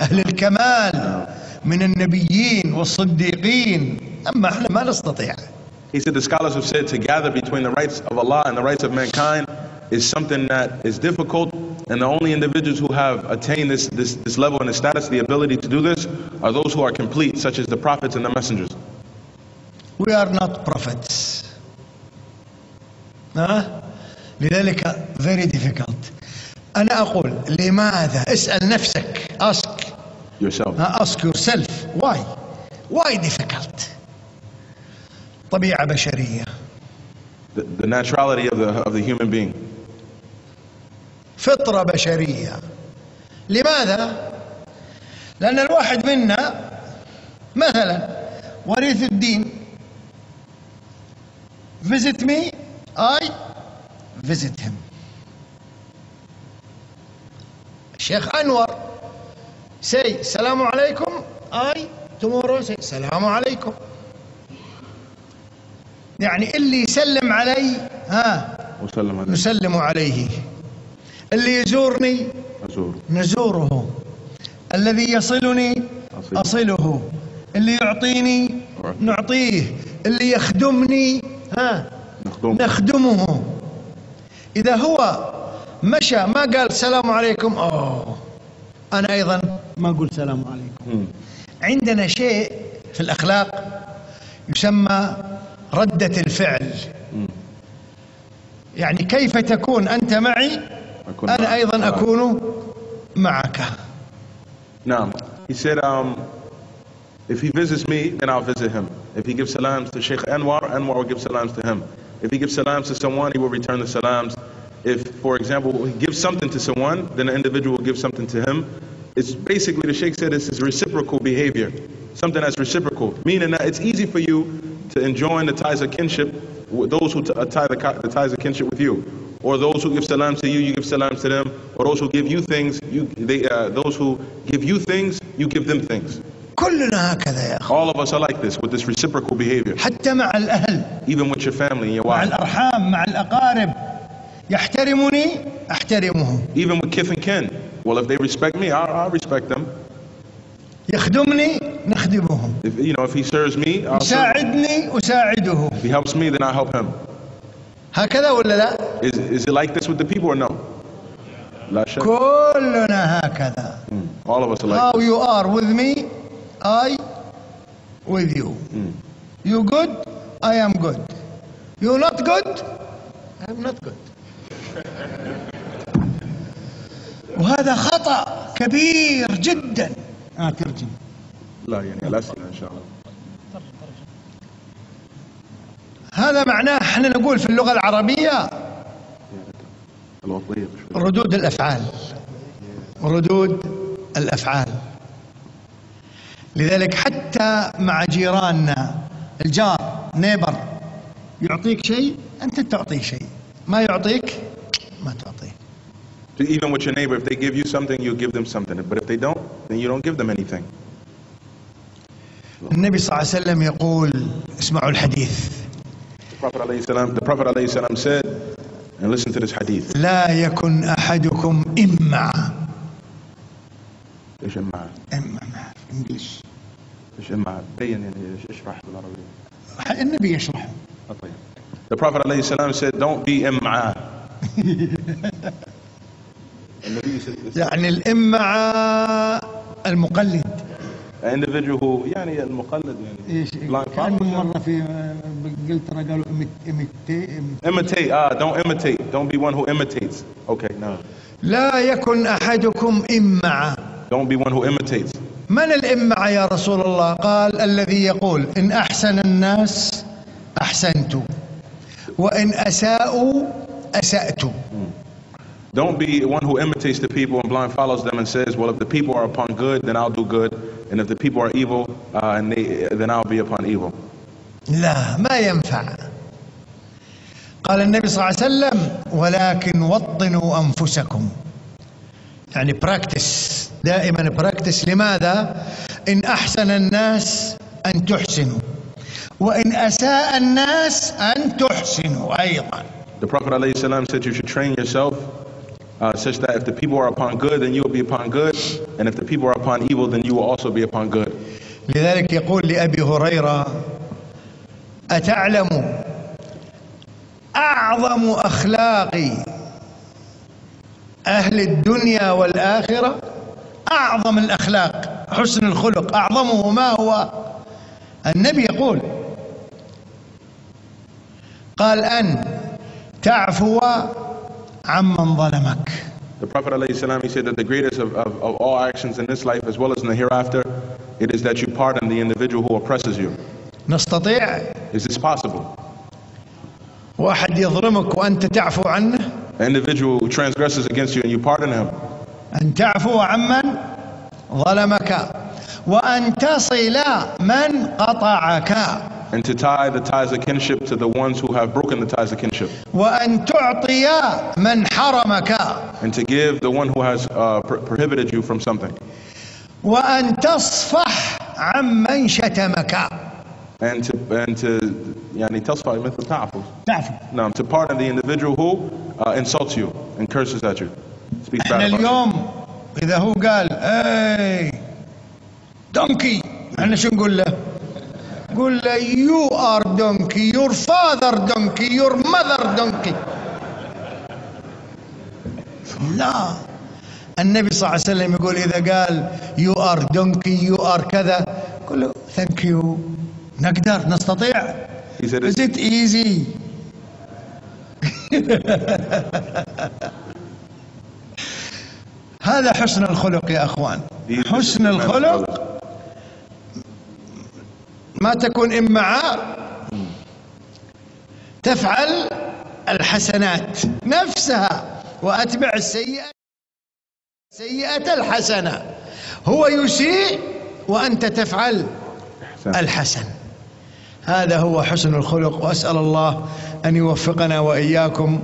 أهل الكمال من النبيين والصديقين أما إحنا ما نستطيع He said the scholars have said to gather between the rights of Allah and the rights of mankind is something that is difficult, and the only individuals who have attained this, this, this level and this status, the ability to do this, are those who are complete, such as the prophets and the messengers. We are not prophets ها؟ لذلك very difficult أنا أقول لماذا اسأل نفسك ask Yourself. Ask yourself why why difficult طبيعة بشرية The, the naturality of the, of the human being. فطرة بشرية لماذا لأن الواحد منا مثلا وريث الدين visit me. I visit him. الشيخ أنور say السلام عليكم I tomorrow say السلام عليكم يعني اللي يسلم علي ها؟ وسلم عليه. نسلم عليه. اللي يزورني أزور نزوره. الذي يصلني أصله. أصله. اللي يعطيني أعطيه. نعطيه. اللي يخدمني ها نخدم نخدمه. إذا هو مشى ما قال السلام عليكم؟ أوه. أنا أيضا ما أقول سلام عليكم. مم. عندنا شيء في الأخلاق يسمى ردة الفعل. مم. يعني كيف تكون أنت معي؟ أنا. أيضا آه. أكون معك. said, um, if he visits me, then I'll visit him. If he gives salams to Sheikh Anwar, Anwar will give salams to him. If he gives salams to someone, he will return the salams. If, for example, he gives something to someone, then the individual will give something to him. It's basically, the Sheikh said, this is reciprocal behavior. Something that's reciprocal. Meaning that it's easy for you to enjoin the ties of kinship, with those who uh, tie the, the ties of kinship with you. Or those who give salams to you, you give salams to them. Or those who give you things, you, they, uh, those who give you things, you give them things. كلنا هكذا يا أخي All of us are like this with this reciprocal behavior, حتى مع الأهل even with your family and your مع wife, الأرحام مع الأقارب يحترمني أحترمه even with kith and kin. Well, if they respect me, I'll, I'll respect them. يخدمني نخدمه If you know, if he serves me, I'll. يساعدني أساعده If he helps me, then I help him. هكذا ولا لا Is is it like this with the people or no? لا شك. كلنا هكذا Mm. All of us are like. how you are with me I with you. Mm. you good? I am good. You not good? I am not good. وهذا خطأ كبير جدا. آه ترجم. لا يعني الأسئلة إن شاء الله. هذا معناه إحنا نقول في اللغة العربية. ردود الأفعال. ردود الأفعال. لذلك حتى مع جيراننا الجار نيبر يعطيك شيء انت تعطيه شيء ما يعطيك ما تعطيه Even with your neighbor, if they give you something, you give them something. But if they don't, then you don't give them anything. النبي صلى الله عليه وسلم يقول اسمعوا الحديث The Prophet ﷺ, the Prophet ﷺ said, and listen to this hadith. لا يكن احدكم امع إيش امعة؟ امع انجلش إيش امعة؟ بين يعني اشرح بالعربية. النبي يشرح طيب. The Prophet ﷺ said, don't be [laughs] امعة. said, يعني الامع المقلد. Individual who يعني المقلد يعني. إيش كأن. مرة في انجلترا قالوا اميتي imitate. Ah don't imitate. Don't be one who imitates. Okay no لا يكن أحدكم امعا don't be one who imitates. من الامع يا رسول الله قال الذي يقول ان احسن الناس احسنت وان اساءوا اسات don't be one who imitates the people and blind follows them and says well if the people are upon good then I'll do good and if the people are evil uh, and they then I'll be upon evil لا ما ينفع قال النبي صلى الله عليه وسلم ولكن وطنوا انفسكم يعني practice دائما practice لماذا ان احسن الناس ان تحسنوا وان اساء الناس ان تحسنوا أيضا the Prophet ﷺ said you should train yourself uh, such that if the people are upon good then you will be upon good and if the people are upon evil then you will also be upon good لذلك يقول لأبي هريرة أتعلم أعظم أخلاق أهل الدنيا والآخرة أعظم الأخلاق حسن الخلق أعظمه ما هو النبي يقول قال أن تعفو عمن ظلمك The Prophet ﷺ, he said that the greatest of, of, of all actions in this life as well as in the hereafter, it is that you pardon the individual who oppresses you. نستطيع Is this possible? واحد يظلمك وأنت تعفو عنه An individual who transgresses against you and you pardon him, أن تعفو عمن ظلمك وأن تصل من قطعك and to tie the ties of kinship to the ones who have broken the ties of kinship, وأن تعطي من حرمك and to give the one who has uh, pro- prohibited you from something, وأن تصفح عمن شتمك and to and to يعني تصفى مثل تعفو. تعفو Now, to pardon the individual who uh, insults you and curses at you, speaks إحنا bad about you. اليوم إذا هو قال أي donkey إحنا شو نقول له؟ نقول له you are donkey your father donkey your mother donkey لا. النبي صلى الله عليه وسلم يقول إذا قال you are donkey you are كذا. قل له thank you نقدر نستطيع. He said, Is it easy? [laughs] هذا حسن الخلق يا أخوان. حسن الخلق ما تكون إمعاء تفعل الحسنات نفسها وأتبع السيئة سيئة الحسنة. هو يسيء وأنت تفعل الحسن. هذا هو حسن الخلق وأسأل الله أن يوفقنا وإياكم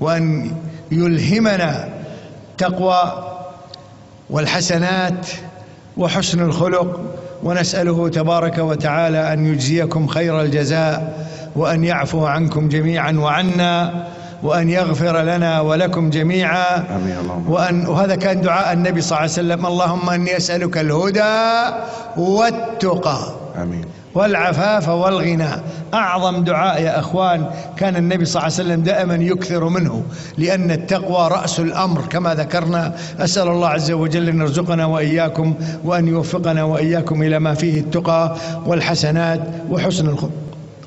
وأن يلهمنا تقوى والحسنات وحسن الخلق ونسأله تبارك وتعالى أن يجزيكم خير الجزاء وأن يعفو عنكم جميعا وعنا وأن يغفر لنا ولكم جميعا. وأن وهذا كان دعاء النبي صلى الله عليه وسلم اللهم أني أسألك الهدى والتقى آمين. والعفاف والغنى أعظم دعاء يا أخوان كان النبي صلى الله عليه وسلم دائما يكثر منه لأن التقوى رأس الأمر كما ذكرنا أسأل الله عز وجل أن يرزقنا وإياكم وأن يوفقنا وإياكم إلى ما فيه التقى والحسنات وحسن الخلق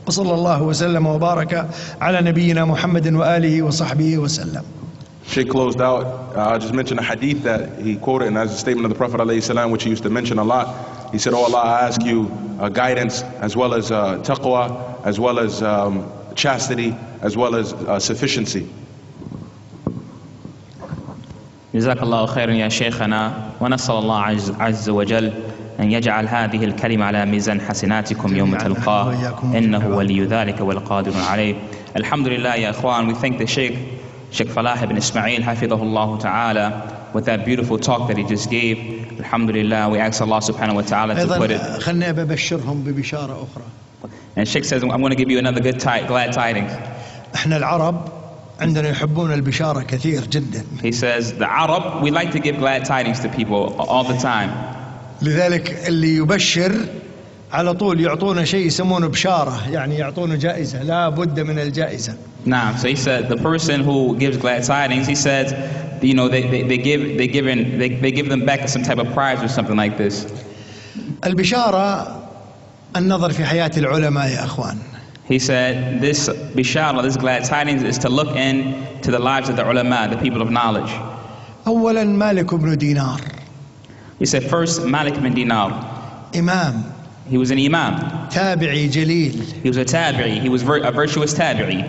وصلى الله وسلم وبارك على نبينا محمد وآله وصحبه وسلم Sheikh closed out. Uh, I'll just mention a hadith that he quoted, and as a statement of the Prophet ﷺ, which he used to mention a lot. He said, Oh Allah, I ask you uh, guidance as well as uh, taqwa, as well as um, chastity, as well as uh, sufficiency. جزاك الله خيرا يا شيخنا ونسأل الله عز, عز وجل أن يجعل هذه الكلمة على ميزان حسناتكم يوم جميعاً. تلقاه وإياكم إنه جميعاً. ولي ذلك والقادر عليه الحمد لله يا إخوان we thank the Sheikh Sheikh Falah ibn Ismail حفظه الله ta'ala with that beautiful talk that he just gave Alhamdulillah we ask Allah subhanahu wa ta'ala to put it أيضا خلني أبشرهم ببشارة أخرى and Sheikh says I'm going to give you another good ti- glad tidings احنا العرب عندنا يحبون البشارة كثير جدا he says the Arab we like to give glad tidings to people all the time لذلك اللي يبشر على طول يعطونه شيء يسمونه بشارة يعني يعطونه جائزة لا بد من الجائزة Nah, so he said the person who gives glad tidings, he said, you know, they, they, they give they give in, they, they give them back some type of prize or something like this. البشارة النظر في حياة العلماء يا أخوان He said this bishara, this glad tidings, is to look in to the lives of the ulama, the people of knowledge. أولا مالك بن دينار He said first Malik bin Dinar. إمام He was an imam. تابعي جليل He was a tabi'i. He was vir- a virtuous tabi'i.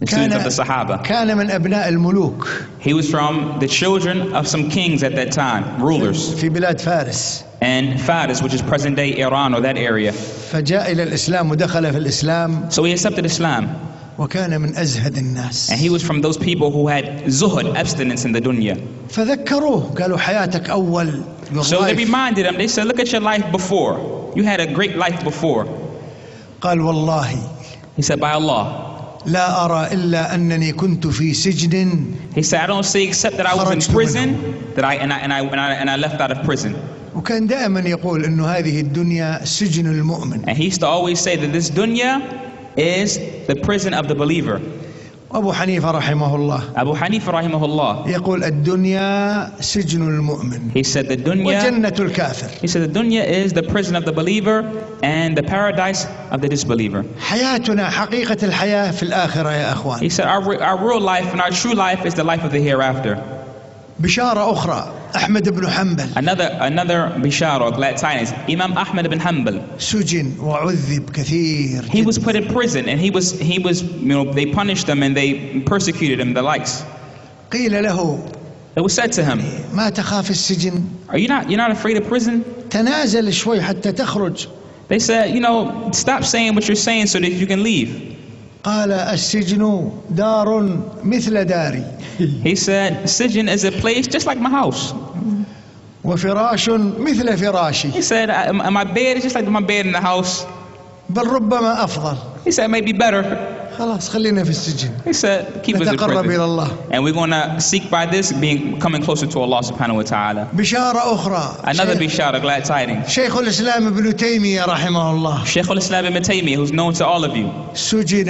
The student of the Sahaba. كان من أبناء الملوك He was from the children of some kings at that time, rulers. في بلاد فارس And Faris, which is present day Iran or that area. فجاء إلى الإسلام ودخل في الإسلام So he accepted Islam. وكان من أزهد الناس And he was from those people who had zuhud, abstinence in the dunya. فذكروه قالوا حياتك أول So they reminded him, they said, look at your life before. You had a great life before. قال والله He said, by Allah. لا أرى إلا أنني كنت في سجن He said, I don't see except that I was in prison, that I and I and I and I, and I left out of prison. وكان دائما يقول أنه هذه الدنيا سجن المؤمن And he used to always say that this dunya is the prison of the believer. وأبو حنيفة رحمه الله Abu Hanifa rahimahullah. يقول الدنيا سجن المؤمن He said the dunya وجنة الكافر he said the dunya is the prison of the believer and the paradise of the disbeliever. حياتنا حقيقة الحياة في الآخرة يا أخوان He said our, re- our real life and our true life is the life of the hereafter. بشارة أخرى أحمد بن حنبل Another another bishara or glad tidings. Imam Ahmad ibn Hanbal. سجن وعذب كثير He was put in prison and he was he was you know they punished him and they persecuted him the likes. قيل له It was said to him, ما تخاف السجن Are you not, you're not afraid of prison? تنازل شوي حتى تخرج They said, You know, stop saying what you're saying so that you can leave. قال السجن دار مثل داري He said, Sijin is a place just like my house. وفراش مثل فراشي He said, "I- My bed is just like my bed in the house. بل ربما أفضل He said, Maybe better. خلاص خلينا في السجن He said, Keep us in نتقرب إلى prison. الله And we're going to seek by this being coming closer to Allah subhanahu wa ta'ala. بشارة أخرى Another شيخ, bishara, glad tidings. شيخ الإسلام ابن تيمية رحمه الله Shaykh al-Islam ibn Taymiyyah, who's known to all of you, سجن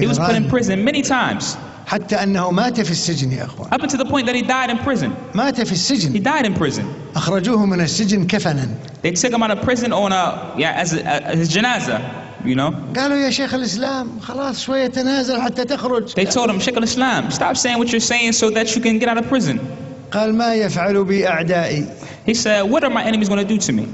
he was put in كثيرا prison many times, حتى أنه مات في السجن يا أخوان up until the point that he died in prison. مات في He السجن died in prison. أخرجوه من السجن كفنا They took him out of prison on a, yeah, as a, a, his janazah, you know. قالوا يا شيخ الإسلام خلاص شوية تنازل حتى تخرج They told him, Shaykh al-Islam, stop saying what you're saying so that you can get out of prison. قال ما يفعل بي أعدائي He said, what are my enemies going to do to me?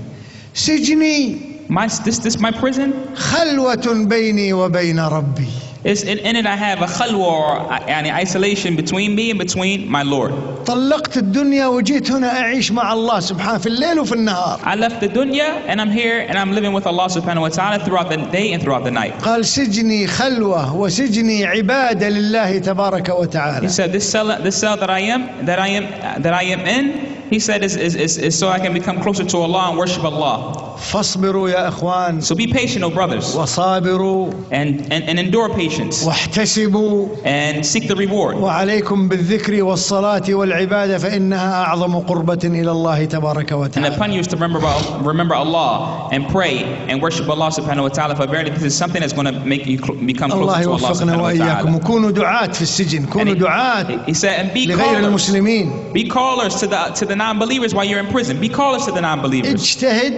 سجني My, this, this my prison? خلوة بيني وبين ربي It's, in, in it I have a khalwa or uh, yani isolation between me and between my Lord. طلقت الدنيا وجيت هنا أعيش مع الله سبحانه في الليل وفي النهار I left the dunya and I'm here and I'm living with Allah subhanahu wa ta'ala throughout the day and throughout the night. قال سجني خلوة وسجني عبادة لله تبارك He وتعالى said, this cell, this cell that I am, that I am, that I am in, he said, is, is, is, is so I can become closer to Allah and worship Allah. فاصبروا يا إخوان So be patient, O brothers, وصابروا and, and, and endure patience واحتسبوا and seek the reward. وعليكم بالذكر والصلاة والعبادة فإنها أعظم قربة إلى الله تبارك And وتعالى upon you is to remember, about- remember Allah and pray and worship Allah subhanahu wa ta'ala. For verily, this is something that's going to make you cl- become الله closer to Allah يوفقنا subhanahu wa وإياكم ta'ala. وكونوا دعاة في السجن And كونوا دعاة he, he said, and be لغير callers, المسلمين be callers to the to the non-believers while you're in prison. Be callers to the non-believers. اجتهد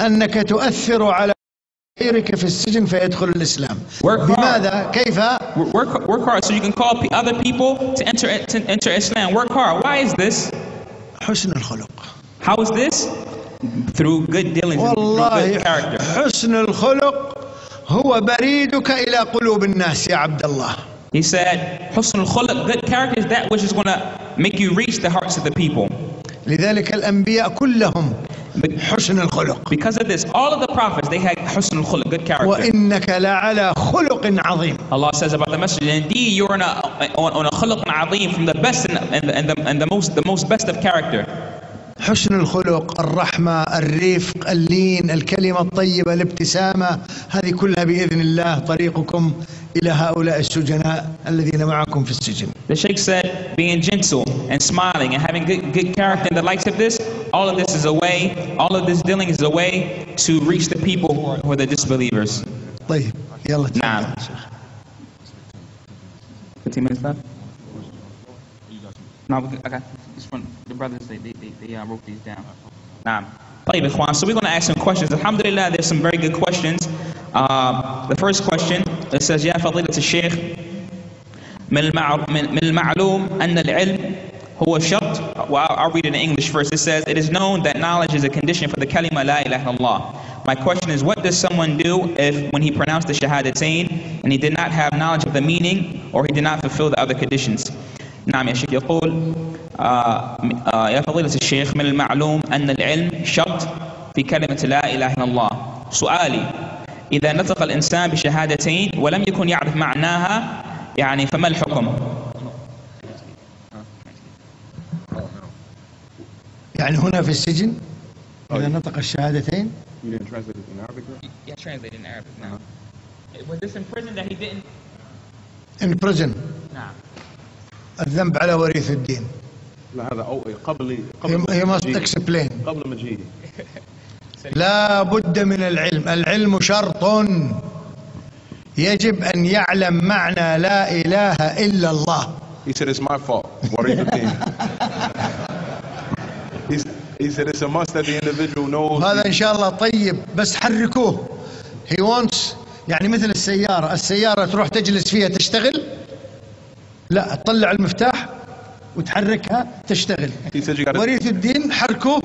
أنك تؤثر على غيرك في السجن فيدخل الإسلام Work hard. بماذا كيف Work, work hard so you can call pe- other people to enter to enter Islam. Work hard. Why is this? حسن الخلق How is this? Through good dealings and through والله good character. حسن الخلق هو بريدك إلى قلوب الناس يا عبد الله He said, Husn al good character is that which is going to make you reach the hearts of the people. لذلك الأنبياء كلهم Be- حسن الخلق Because of this, all of the prophets, they had Husn al good character. وإنك لعلى خلق عظيم Allah says about the messenger, indeed you're on a, on, on a khuluq azim from the best and, and, the, and, the, and the, most, the most best of character. حسن الخلق الرحمة الرفق اللين الكلمة الطيبة الابتسامة هذه كلها بإذن الله طريقكم إلى هؤلاء السجناء الذين معكم في السجن The Sheikh said, being gentle and smiling and having good, good character and the likes of this, all of this is a way, all of this dealing is a way to reach the people who are, who are the disbelievers. طيب يلا تفضل. نعم. 15 minutes left? No, we can- okay. Just from the brothers, they, they, they, they uh, wrote these down. Naam. طيب إخوان, so we're going to ask some questions. Alhamdulillah, there's some very good questions. Uh, the first question, it says, يا فضيلة الشيخ من المع- من من المعلوم أن العلم هو شرط well, I'll I'll read it in English first. It says, It is known that knowledge is a condition for the kalima la ilaha illallah. My question is, what does someone do if when he pronounced the shahadatain and he did not have knowledge of the meaning or he did not fulfill the other conditions? نعم يا شيخ يقول آه آه يا فضيلة الشيخ من المعلوم أن العلم شرط في كلمة لا إله إلا الله سؤالي إذا نطق الإنسان بشهادتين ولم يكن يعرف معناها يعني فما الحكم؟ يعني هنا في السجن إذا نطق الشهادتين You didn't translate it in Arabic? though? Yeah, translated in Arabic now. Was this in prison that he didn't? in prison Nah. الذنب على وريث الدين هذا أو قبل قبل he must explain. قبل مجيئه لا بد من العلم. العلم شرط. يجب أن يعلم معنى لا إله إلا الله. He said, it's my fault. What are you doing? he, said, it's a must that the individual knows. [laughs] وهذا إن شاء الله طيب. بس حركوه. He wants يعني مثل السيارة. السيارة تروح تجلس فيها تشتغل؟ لا تطلع المفتاح. وتحركها تشتغل وريث الدين حركوه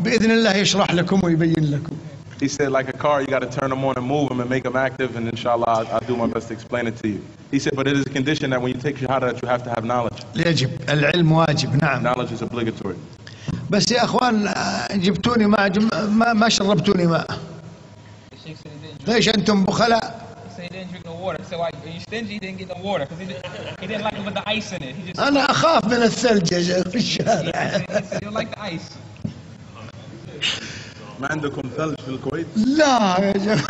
بإذن الله يشرح لكم ويبين لكم He said, like a car, you got to turn them on and move them and make them active, and inshallah, I'll, I'll do my best to explain it to you. He said, but it is a condition that when you take shahada, that you have to have knowledge. يجب العلم واجب نعم Knowledge is obligatory. بس يا اخوان آه، جبتوني جم- ما, ما شربتوني ماء ليش أنتم بخلاء didn't water. So why are you stingy? He didn't get no water because he, didn't- he didn't like it with the ice in it. He just أنا اخاف من الثلج يا شيخ في الشارع he said he don't like the ice. ما عندكم ثلج في الكويت? لا يا شيخ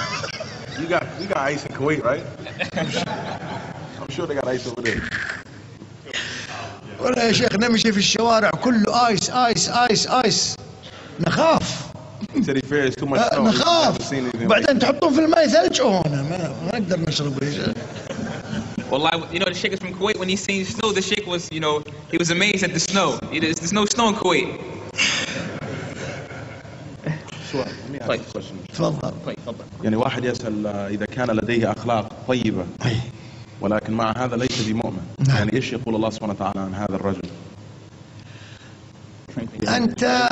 You got, you got ice in Kuwait, right? I'm sure they got ice over there. ولا يا شيخ نمشي في الشوارع كله ايس ايس ايس ايس نخاف آه، نخاف. بعدين تحطون في الماء يثلجون ما نقدر نشرب والله you know ال sheikh من الكويت when he seen snow the sheikh was you know he was amazed at the snow the snow snow in الكويت طيب. تفضل. يعني واحد يسأل آه، إذا كان لديه أخلاق طيبة ولكن مع هذا ليس بمؤمن. نعم. يعني إيش يقول الله سبحانه وتعالى عن هذا الرجل؟ أنت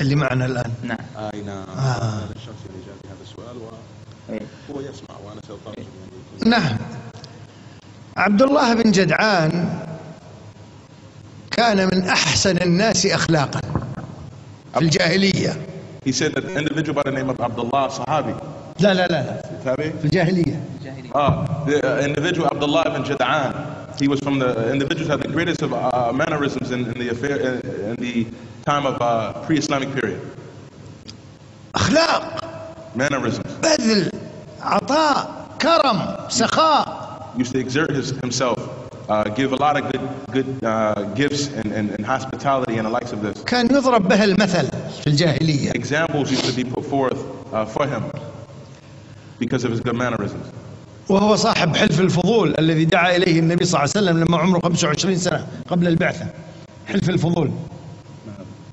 اللي معنا الان نعم. أي نعم آه. هذا الشخص اللي جاء بهذا السؤال وهو يسمع وأنا سأترجم يعني نعم عبد الله بن جدعان كان من احسن الناس اخلاقا في الجاهليه He said that an individual by the name of Abdullah Sahabi لا لا لا لا تابعي في الجاهليه Uh, the uh, individual Abdullah ibn Jada'an, he was from the individuals had the greatest of uh, mannerisms in, in the affair in, in the time of uh, pre-Islamic period. اخلاق Mannerisms بذل عطاء كرم سخاء used to exert his, himself, uh, give a lot of good good uh, gifts and, and, and hospitality and the likes of this. كان يضرب به المثل في الجاهليه Examples used to be put forth uh, for him because of his good mannerisms. وهو صاحب حلف الفضول الذي دعا اليه النبي صلى الله عليه وسلم لما عمره 25 سنه قبل البعثه حلف الفضول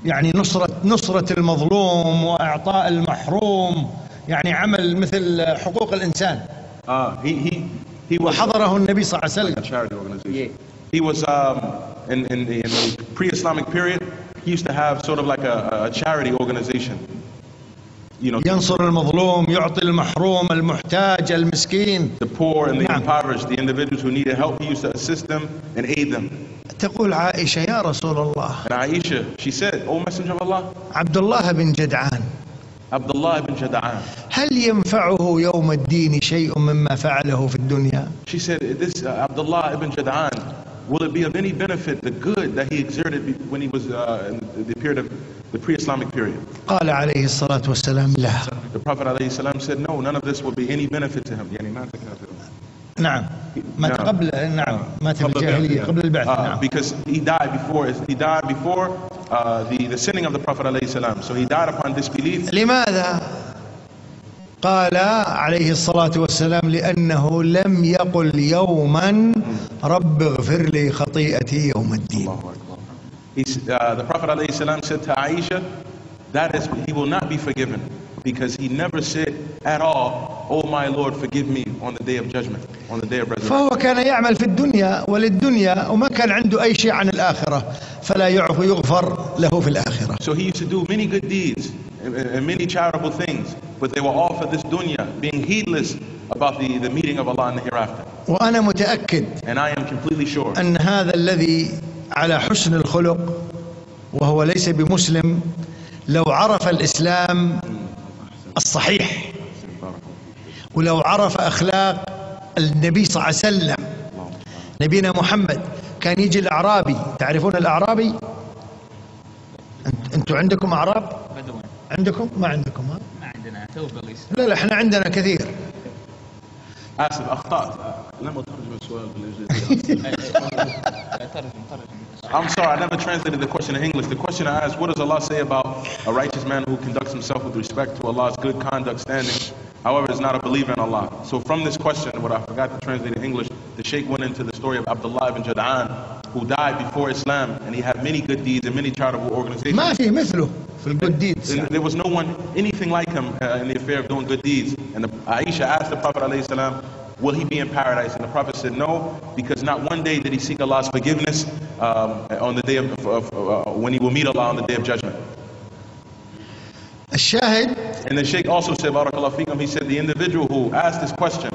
يعني نصرة نصرة المظلوم وإعطاء المحروم يعني عمل مثل حقوق الإنسان Uh, he he he was وحضره النبي صلى الله عليه a وسلم charity organization. He was um, in, in the, in the pre-Islamic period. He used to have sort of like a, a charity organization. You know, ينصر المظلوم يعطي المحروم المحتاج المسكين the poor and the نعم. impoverished, the individuals who needed help. He used to assist them and aid them. تقول عائشة يا رسول الله And Aisha, she said, "O Messenger of Allah, عبد الله بن جدعان Abdullah ibn Jada'an." هل ينفعه يوم الدين شيء مما فعله في الدنيا She said, "This uh, Abdullah ibn Jada'an, will it be of any benefit, the good that he exerted be- when he was uh, in the period of the pre-Islamic period?" قال عليه الصلاة والسلام لا The Prophet ﷺ said, "No, none of this will be any benefit to him." يعني ما تكافئ. نعم مات نعم. قبل نعم مات في قبل الجاهلية. قبل البعث Uh, نعم because he died before he died before uh, the the sinning of the Prophet ﷺ. So he died upon disbelief. لماذا قال عليه الصلاة والسلام لأنه لم يقل يوما رب اغفر لي خطيئتي يوم الدين He's, uh, the Prophet ﷺ said to Aisha, that is, he will not be forgiven because he never said at all, "Oh my Lord, forgive me on the day of judgment, on the day of resurrection." فهو كان يعمل في الدنيا وللدنيا وما كان عنده أي شيء عن الآخرة فلا يعف يغفر له في الآخرة So he used to do many good deeds and, and many charitable things, but they were all for this dunya, being heedless about the, the meeting of Allah in the hereafter. وأنا متأكد And I am completely sure أن هذا الذي على حسن الخلق وهو ليس بمسلم لو عرف الإسلام الصحيح. ولو عرف أخلاق النبي صلى الله عليه وسلم. نبينا محمد كان يجي الأعرابي. تعرفون الأعرابي؟ أنت- أنتوا عندكم أعراب؟ عندكم؟ ما عندكم ها؟ ما عندنا. hillbillies لا لا إحنا عندنا كثير. آسف أخطأت. لم أترجم السؤال. [laughs] بالإنجليزية ترجم ترجم. I'm sorry, I never translated the question in English. The question I asked, what does Allah say about a righteous man who conducts himself with respect to Allah's good conduct standing, however, is not a believer in Allah? So from this question, what I forgot to translate in English, the Sheikh went into the story of Abdullah ibn Jada'an, who died before Islam, and he had many good deeds and many charitable organizations. ما في مثله في الجود ديدز And there was no one, anything like him uh, in the affair of doing good deeds. And the, Aisha asked the Prophet ﷺ, will he be in paradise? And the Prophet said no, because not one day did he seek Allah's forgiveness um, on the day of, of uh, when he will meet Allah on the day of judgment. الشاهد And the Sheikh also said, Barakallahu fikum, he said the individual who asked this question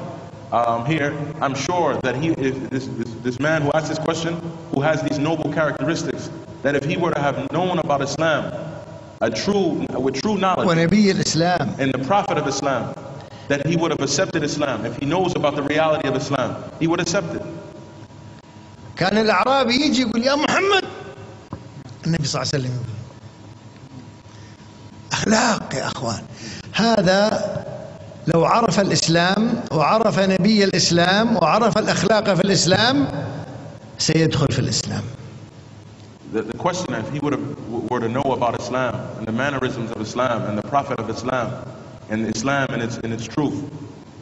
um, here, I'm sure that he, if this, this, this man who asked this question, who has these noble characteristics, that if he were to have known about Islam, a true, with true knowledge, ونبي الإسلام and the Prophet of Islam, that he would have accepted Islam. If he knows about the reality of Islam, he would accept it. كان الأعرابي يجي يقول يا محمد النبي صلى الله عليه وسلم يقول أخلاق يا أخوان هذا لو عرف الإسلام وعرف نبي الإسلام وعرف الأخلاق في الإسلام سيدخل في الإسلام The, the question if he would have, were to know about Islam and the mannerisms of Islam and the Prophet of Islam and Islam and its, and its truth,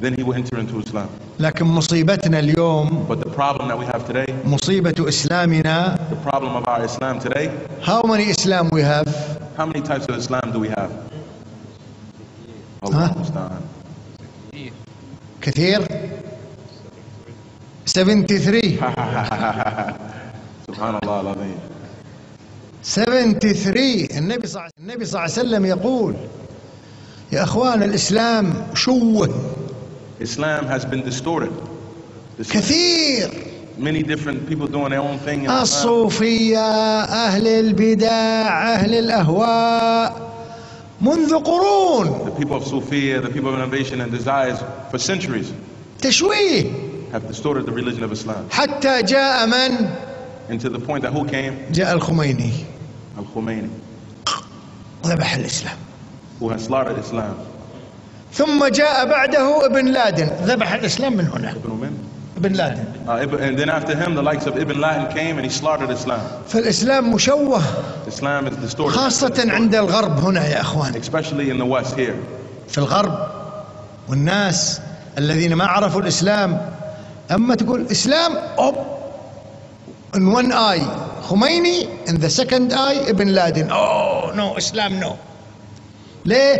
then he will enter into Islam. لكن مصيبتنا اليوم But the problem that we have today, مصيبة إسلامنا the problem of our Islam today, How many Islam we have? how many types of Islam do we have? Huh? Allah musta'an. كثير 73 Subhanallah al-Azim. 73 النبي صلى النبي صلى الله عليه وسلم يقول يا اخوان الاسلام شوه Islam has been distorted. This- كثير many different people doing their own thing. الصوفيه أهل البدع أهل الاهواء منذ قرون The people of Sufia, the people of innovation and desires for centuries تشويه have distorted the religion of Islam. حتى جاء من And to the point that who came? جاء الخميني Al-Khomeini, ذبح الاسلام who has slaughtered Islam. ثم جاء بعده ابن لادن ذبح الاسلام من هنا Ibn Umayr. ابن لادن Uh, Ibn- and then after him, the likes of Ibn Laden came and he slaughtered Islam. فالاسلام مشوه Islam is distorted. خاصة عند الغرب هنا يا اخوان Especially in the West here. في الغرب والناس الذين ما عرفوا الاسلام اما تقول اسلام open one eye خميني in the second eye ابن لادن oh no اسلام no ليه؟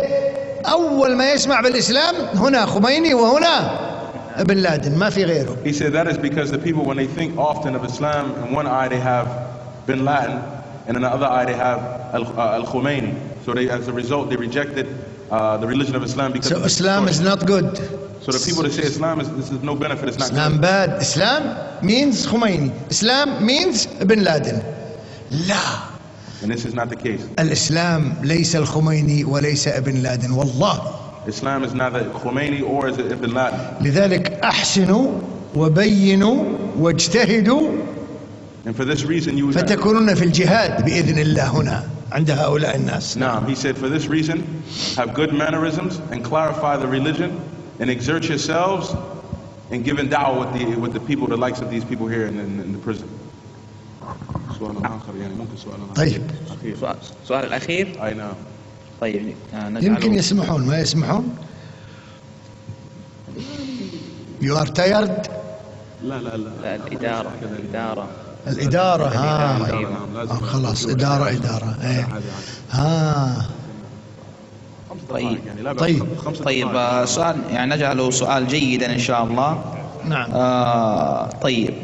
اول ما يسمع بالاسلام هنا خميني وهنا ابن لادن ما في غيره He said that is because the people, when they think often of Islam, in one eye they have Bin Laden, and in the other eye they have Al- uh, Al-Khomeini. So they, as a result, they rejected uh, the religion of Islam because so Islam is not good So the people that say Islam is this is no benefit, it's not Islam good. bad Islam means خميني Islam means ابن لادن لا And this is not the case. الإسلام ليس الخميني وليس ابن لادن والله Islam is neither Khomeini or is it Ibn Laden. لذلك أحسنوا وبينوا واجتهدوا And for this reason, you would فتكونون في الجهاد بإذن الله هنا عند هؤلاء الناس Now, he said, for this reason, have good mannerisms and clarify the religion and exert yourselves in giving da'wah with the, with the people, the likes of these people here in, in, in the prison. سؤال آخر يعني ممكن سؤال آخر. طيب أخير. سؤال السؤال الأخير أي نعم. طيب آه، يمكن يسمحون ما يسمحون You are tired لا لا لا. لا الإدارة الإدارة الإدارة ها لازم. آه، خلاص إدارة إدارة إيه. ها خمس طيب. دقائق يعني. طيب. طيب. آه، سؤال يعني نجعله سؤال جيدا إن شاء الله نعم آه طيب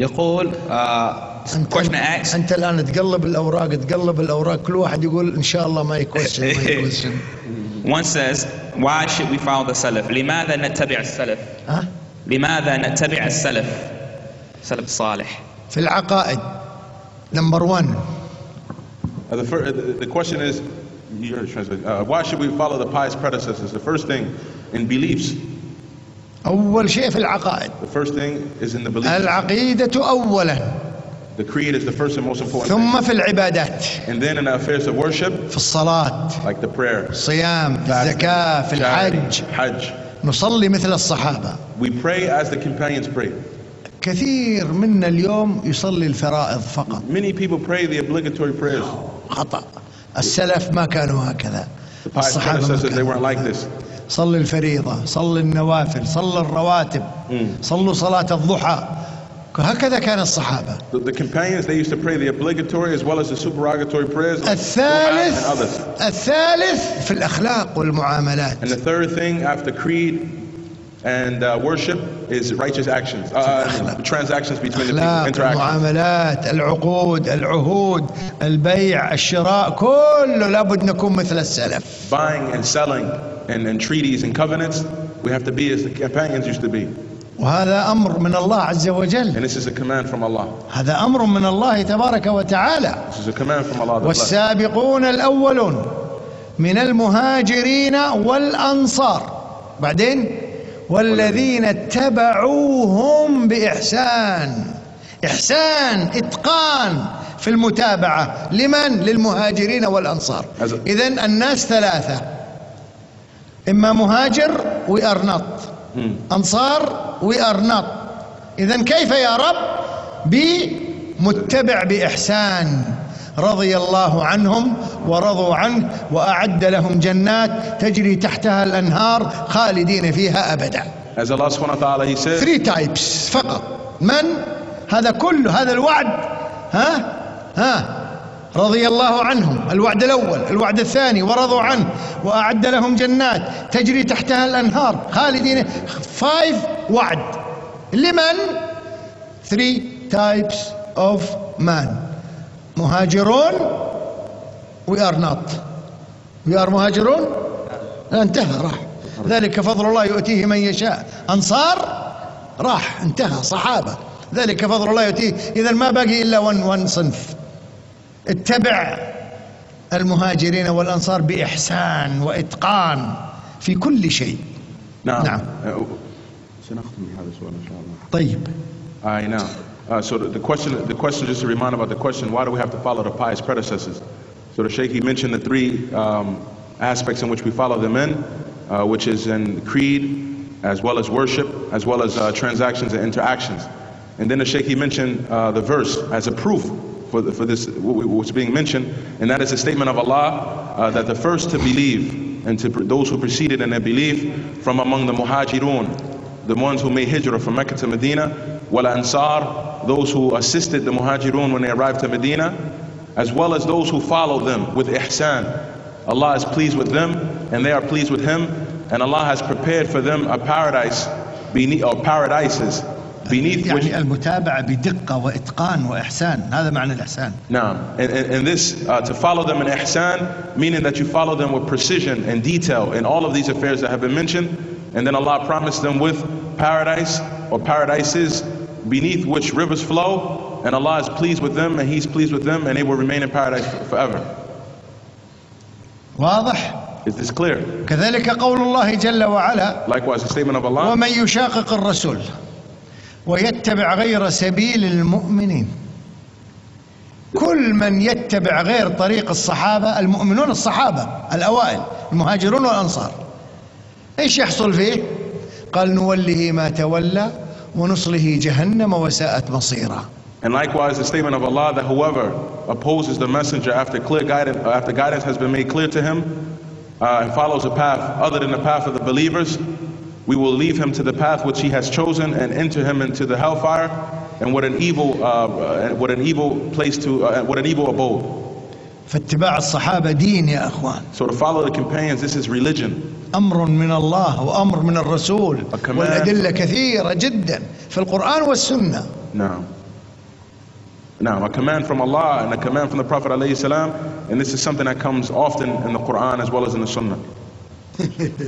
يقول آه أنت, question asked أنت الآن تقلب الأوراق تقلب الأوراق كل واحد يقول إن شاء الله my question my question one says why should we follow the salaf لماذا نتبع السلف ها لماذا نتبع السلف السلف الصالح في العقائد number 1 Uh, the, fir- the, the question is, uh, why should we follow the pious predecessors? The first thing in beliefs. أول شيء في العقائد The first thing is in the beliefs. العقيدة أولا The creed is the first and most important. ثم في العبادات And then in the affairs of worship, في الصلاة like the prayer, الصيام في الزكاة في الحج charity, hajj. نصلي مثل الصحابة We pray as the companions prayed. كثير منا اليوم يصلي الفرائض فقط Many people pray the obligatory prayers. خطأ السلف ما كانوا هكذا The pious الصحابة ما predecessors, they كانوا weren't like this. صلي الفريضة صلي النوافل صلي الرواتب صلوا صلاة الضحى هكذا كان الصحابة The, the companions, they used to pray the obligatory as well as the supererogatory prayers. الثالث. الثالث في الأخلاق والمعاملات And the third thing after creed, and uh, worship is righteous actions, uh, transactions between the people, interactions. المعاملات العقود العهود البيع الشراء كله لابد نكون مثل السلف Buying and selling and, and treaties and covenants, we have to be as the companions used to be. وهذا أمر من الله عز وجل And this is a command from Allah. هذا أمر من الله تبارك وتعالى This is a command from Allah. والسابقون الأولون من المهاجرين والأنصار بعدين والذين اتبعوهم بإحسان. إحسان إتقان في المتابعة. لمن؟ للمهاجرين والأنصار. إذن الناس ثلاثة. إما مهاجر we are not أنصار we are not إذن كيف يا رب؟ بمتبع بإحسان. رضي الله عنهم ورضوا عنه وأعد لهم جنات تجري تحتها الأنهار خالدين فيها أبدا. As Allah subhanahu wa ta'ala, He says, three types فقط. من؟ هذا كله هذا الوعد. ها؟ ها؟ رضي الله عنهم. الوعد الأول الوعد الثاني ورضوا عنه. وأعد لهم جنات تجري تحتها الأنهار. خالدين. فايف وعد. لمن؟ Three types of man. مهاجرون. We are not. We are مهاجرون. انتهى راح. ذلك فضل الله يؤتيه من يشاء. أنصار راح. انتهى صحابة. ذلك فضل الله يؤتيه. إذا ما بقي إلا ون, ون صنف. اتبع المهاجرين والأنصار بإحسان وإتقان في كل شيء. نعم. نعم. سنختم بهذا السؤال إن شاء الله. طيب. I know. Uh, so the, the question, the question, just to remind about the question, why do we have to follow the pious predecessors? So the Sheikh, he mentioned the three um, aspects in which we follow them in, uh, which is in creed, as well as worship, as well as uh, transactions and interactions. And then the Sheikh, he mentioned uh, the verse as a proof for, the, for this, what's being mentioned, and that is a statement of Allah uh, that the first to believe and to those who preceded in their belief from among the muhajirun, the ones who made hijrah from Mecca to Medina, wal ansar, those who assisted the muhajirun when they arrived to Medina, as well as those who follow them with ihsan. Allah is pleased with them and they are pleased with Him, and Allah has prepared for them a paradise beneath, or paradises beneath which. يعني المتابعة بدقة وإتقان وإحسان هذا معنى الإحسان Now, and, and, and this, uh, to follow them in ihsan, meaning that you follow them with precision and detail in all of these affairs that have been mentioned, and then Allah promised them with paradise or paradises beneath which rivers flow, and Allah is pleased with them, and He's pleased with them, and they will remain in paradise forever. واضح Is this clear? كذلك قول الله جل وعلا Likewise, the statement of Allah. ومن يشاقق الرسول ويتبع غير سبيل المؤمنين كل من يتبع غير طريق الصحابة المؤمنون الصحابة الأوائل المهاجرون والأنصار إيش يحصل فيه قال نوله ما تولى ونصله جهنم وساءت مصيرا And likewise, the statement of Allah that whoever opposes the messenger after clear guidance, after guidance has been made clear to him, uh, and follows a path other than the path of the believers, we will leave him to the path which he has chosen and enter him into the hellfire, and what an evil, uh, uh, what an evil place to, uh, what an evil abode. فاتباع الصحابة دين يا أخوان So to follow the companions, this is religion. أمر من الله وأمر من الرسول. والأدلة كثيرة جدا في القرآن والسنة Now, now a command from Allah and a command from the Prophet alayhi salam, and this is something that comes often in the Quran as well as in the Sunnah.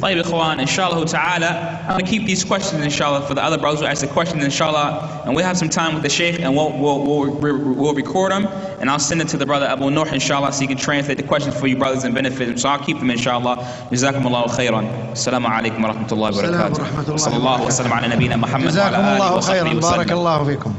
طيب إخوان inshallah ta'ala I'm going to keep these questions inshallah for the other brothers who ask the questions inshallah and we'll have some time with the sheikh and we'll, we'll, we'll, we'll, we'll record them and I'll send it to the brother Abu Nuh inshallah so he can translate the questions for you brothers and benefit them so I'll keep them inshallah جزاكم الله خيرا السلام عليكم ورحمة الله السلام وبركاته ورحمة الله وصلى الله وبركاته. وسلم على نبينا محمد جزاكم وعلى آله الله وصحبه خيرا وسلم بارك الله فيكم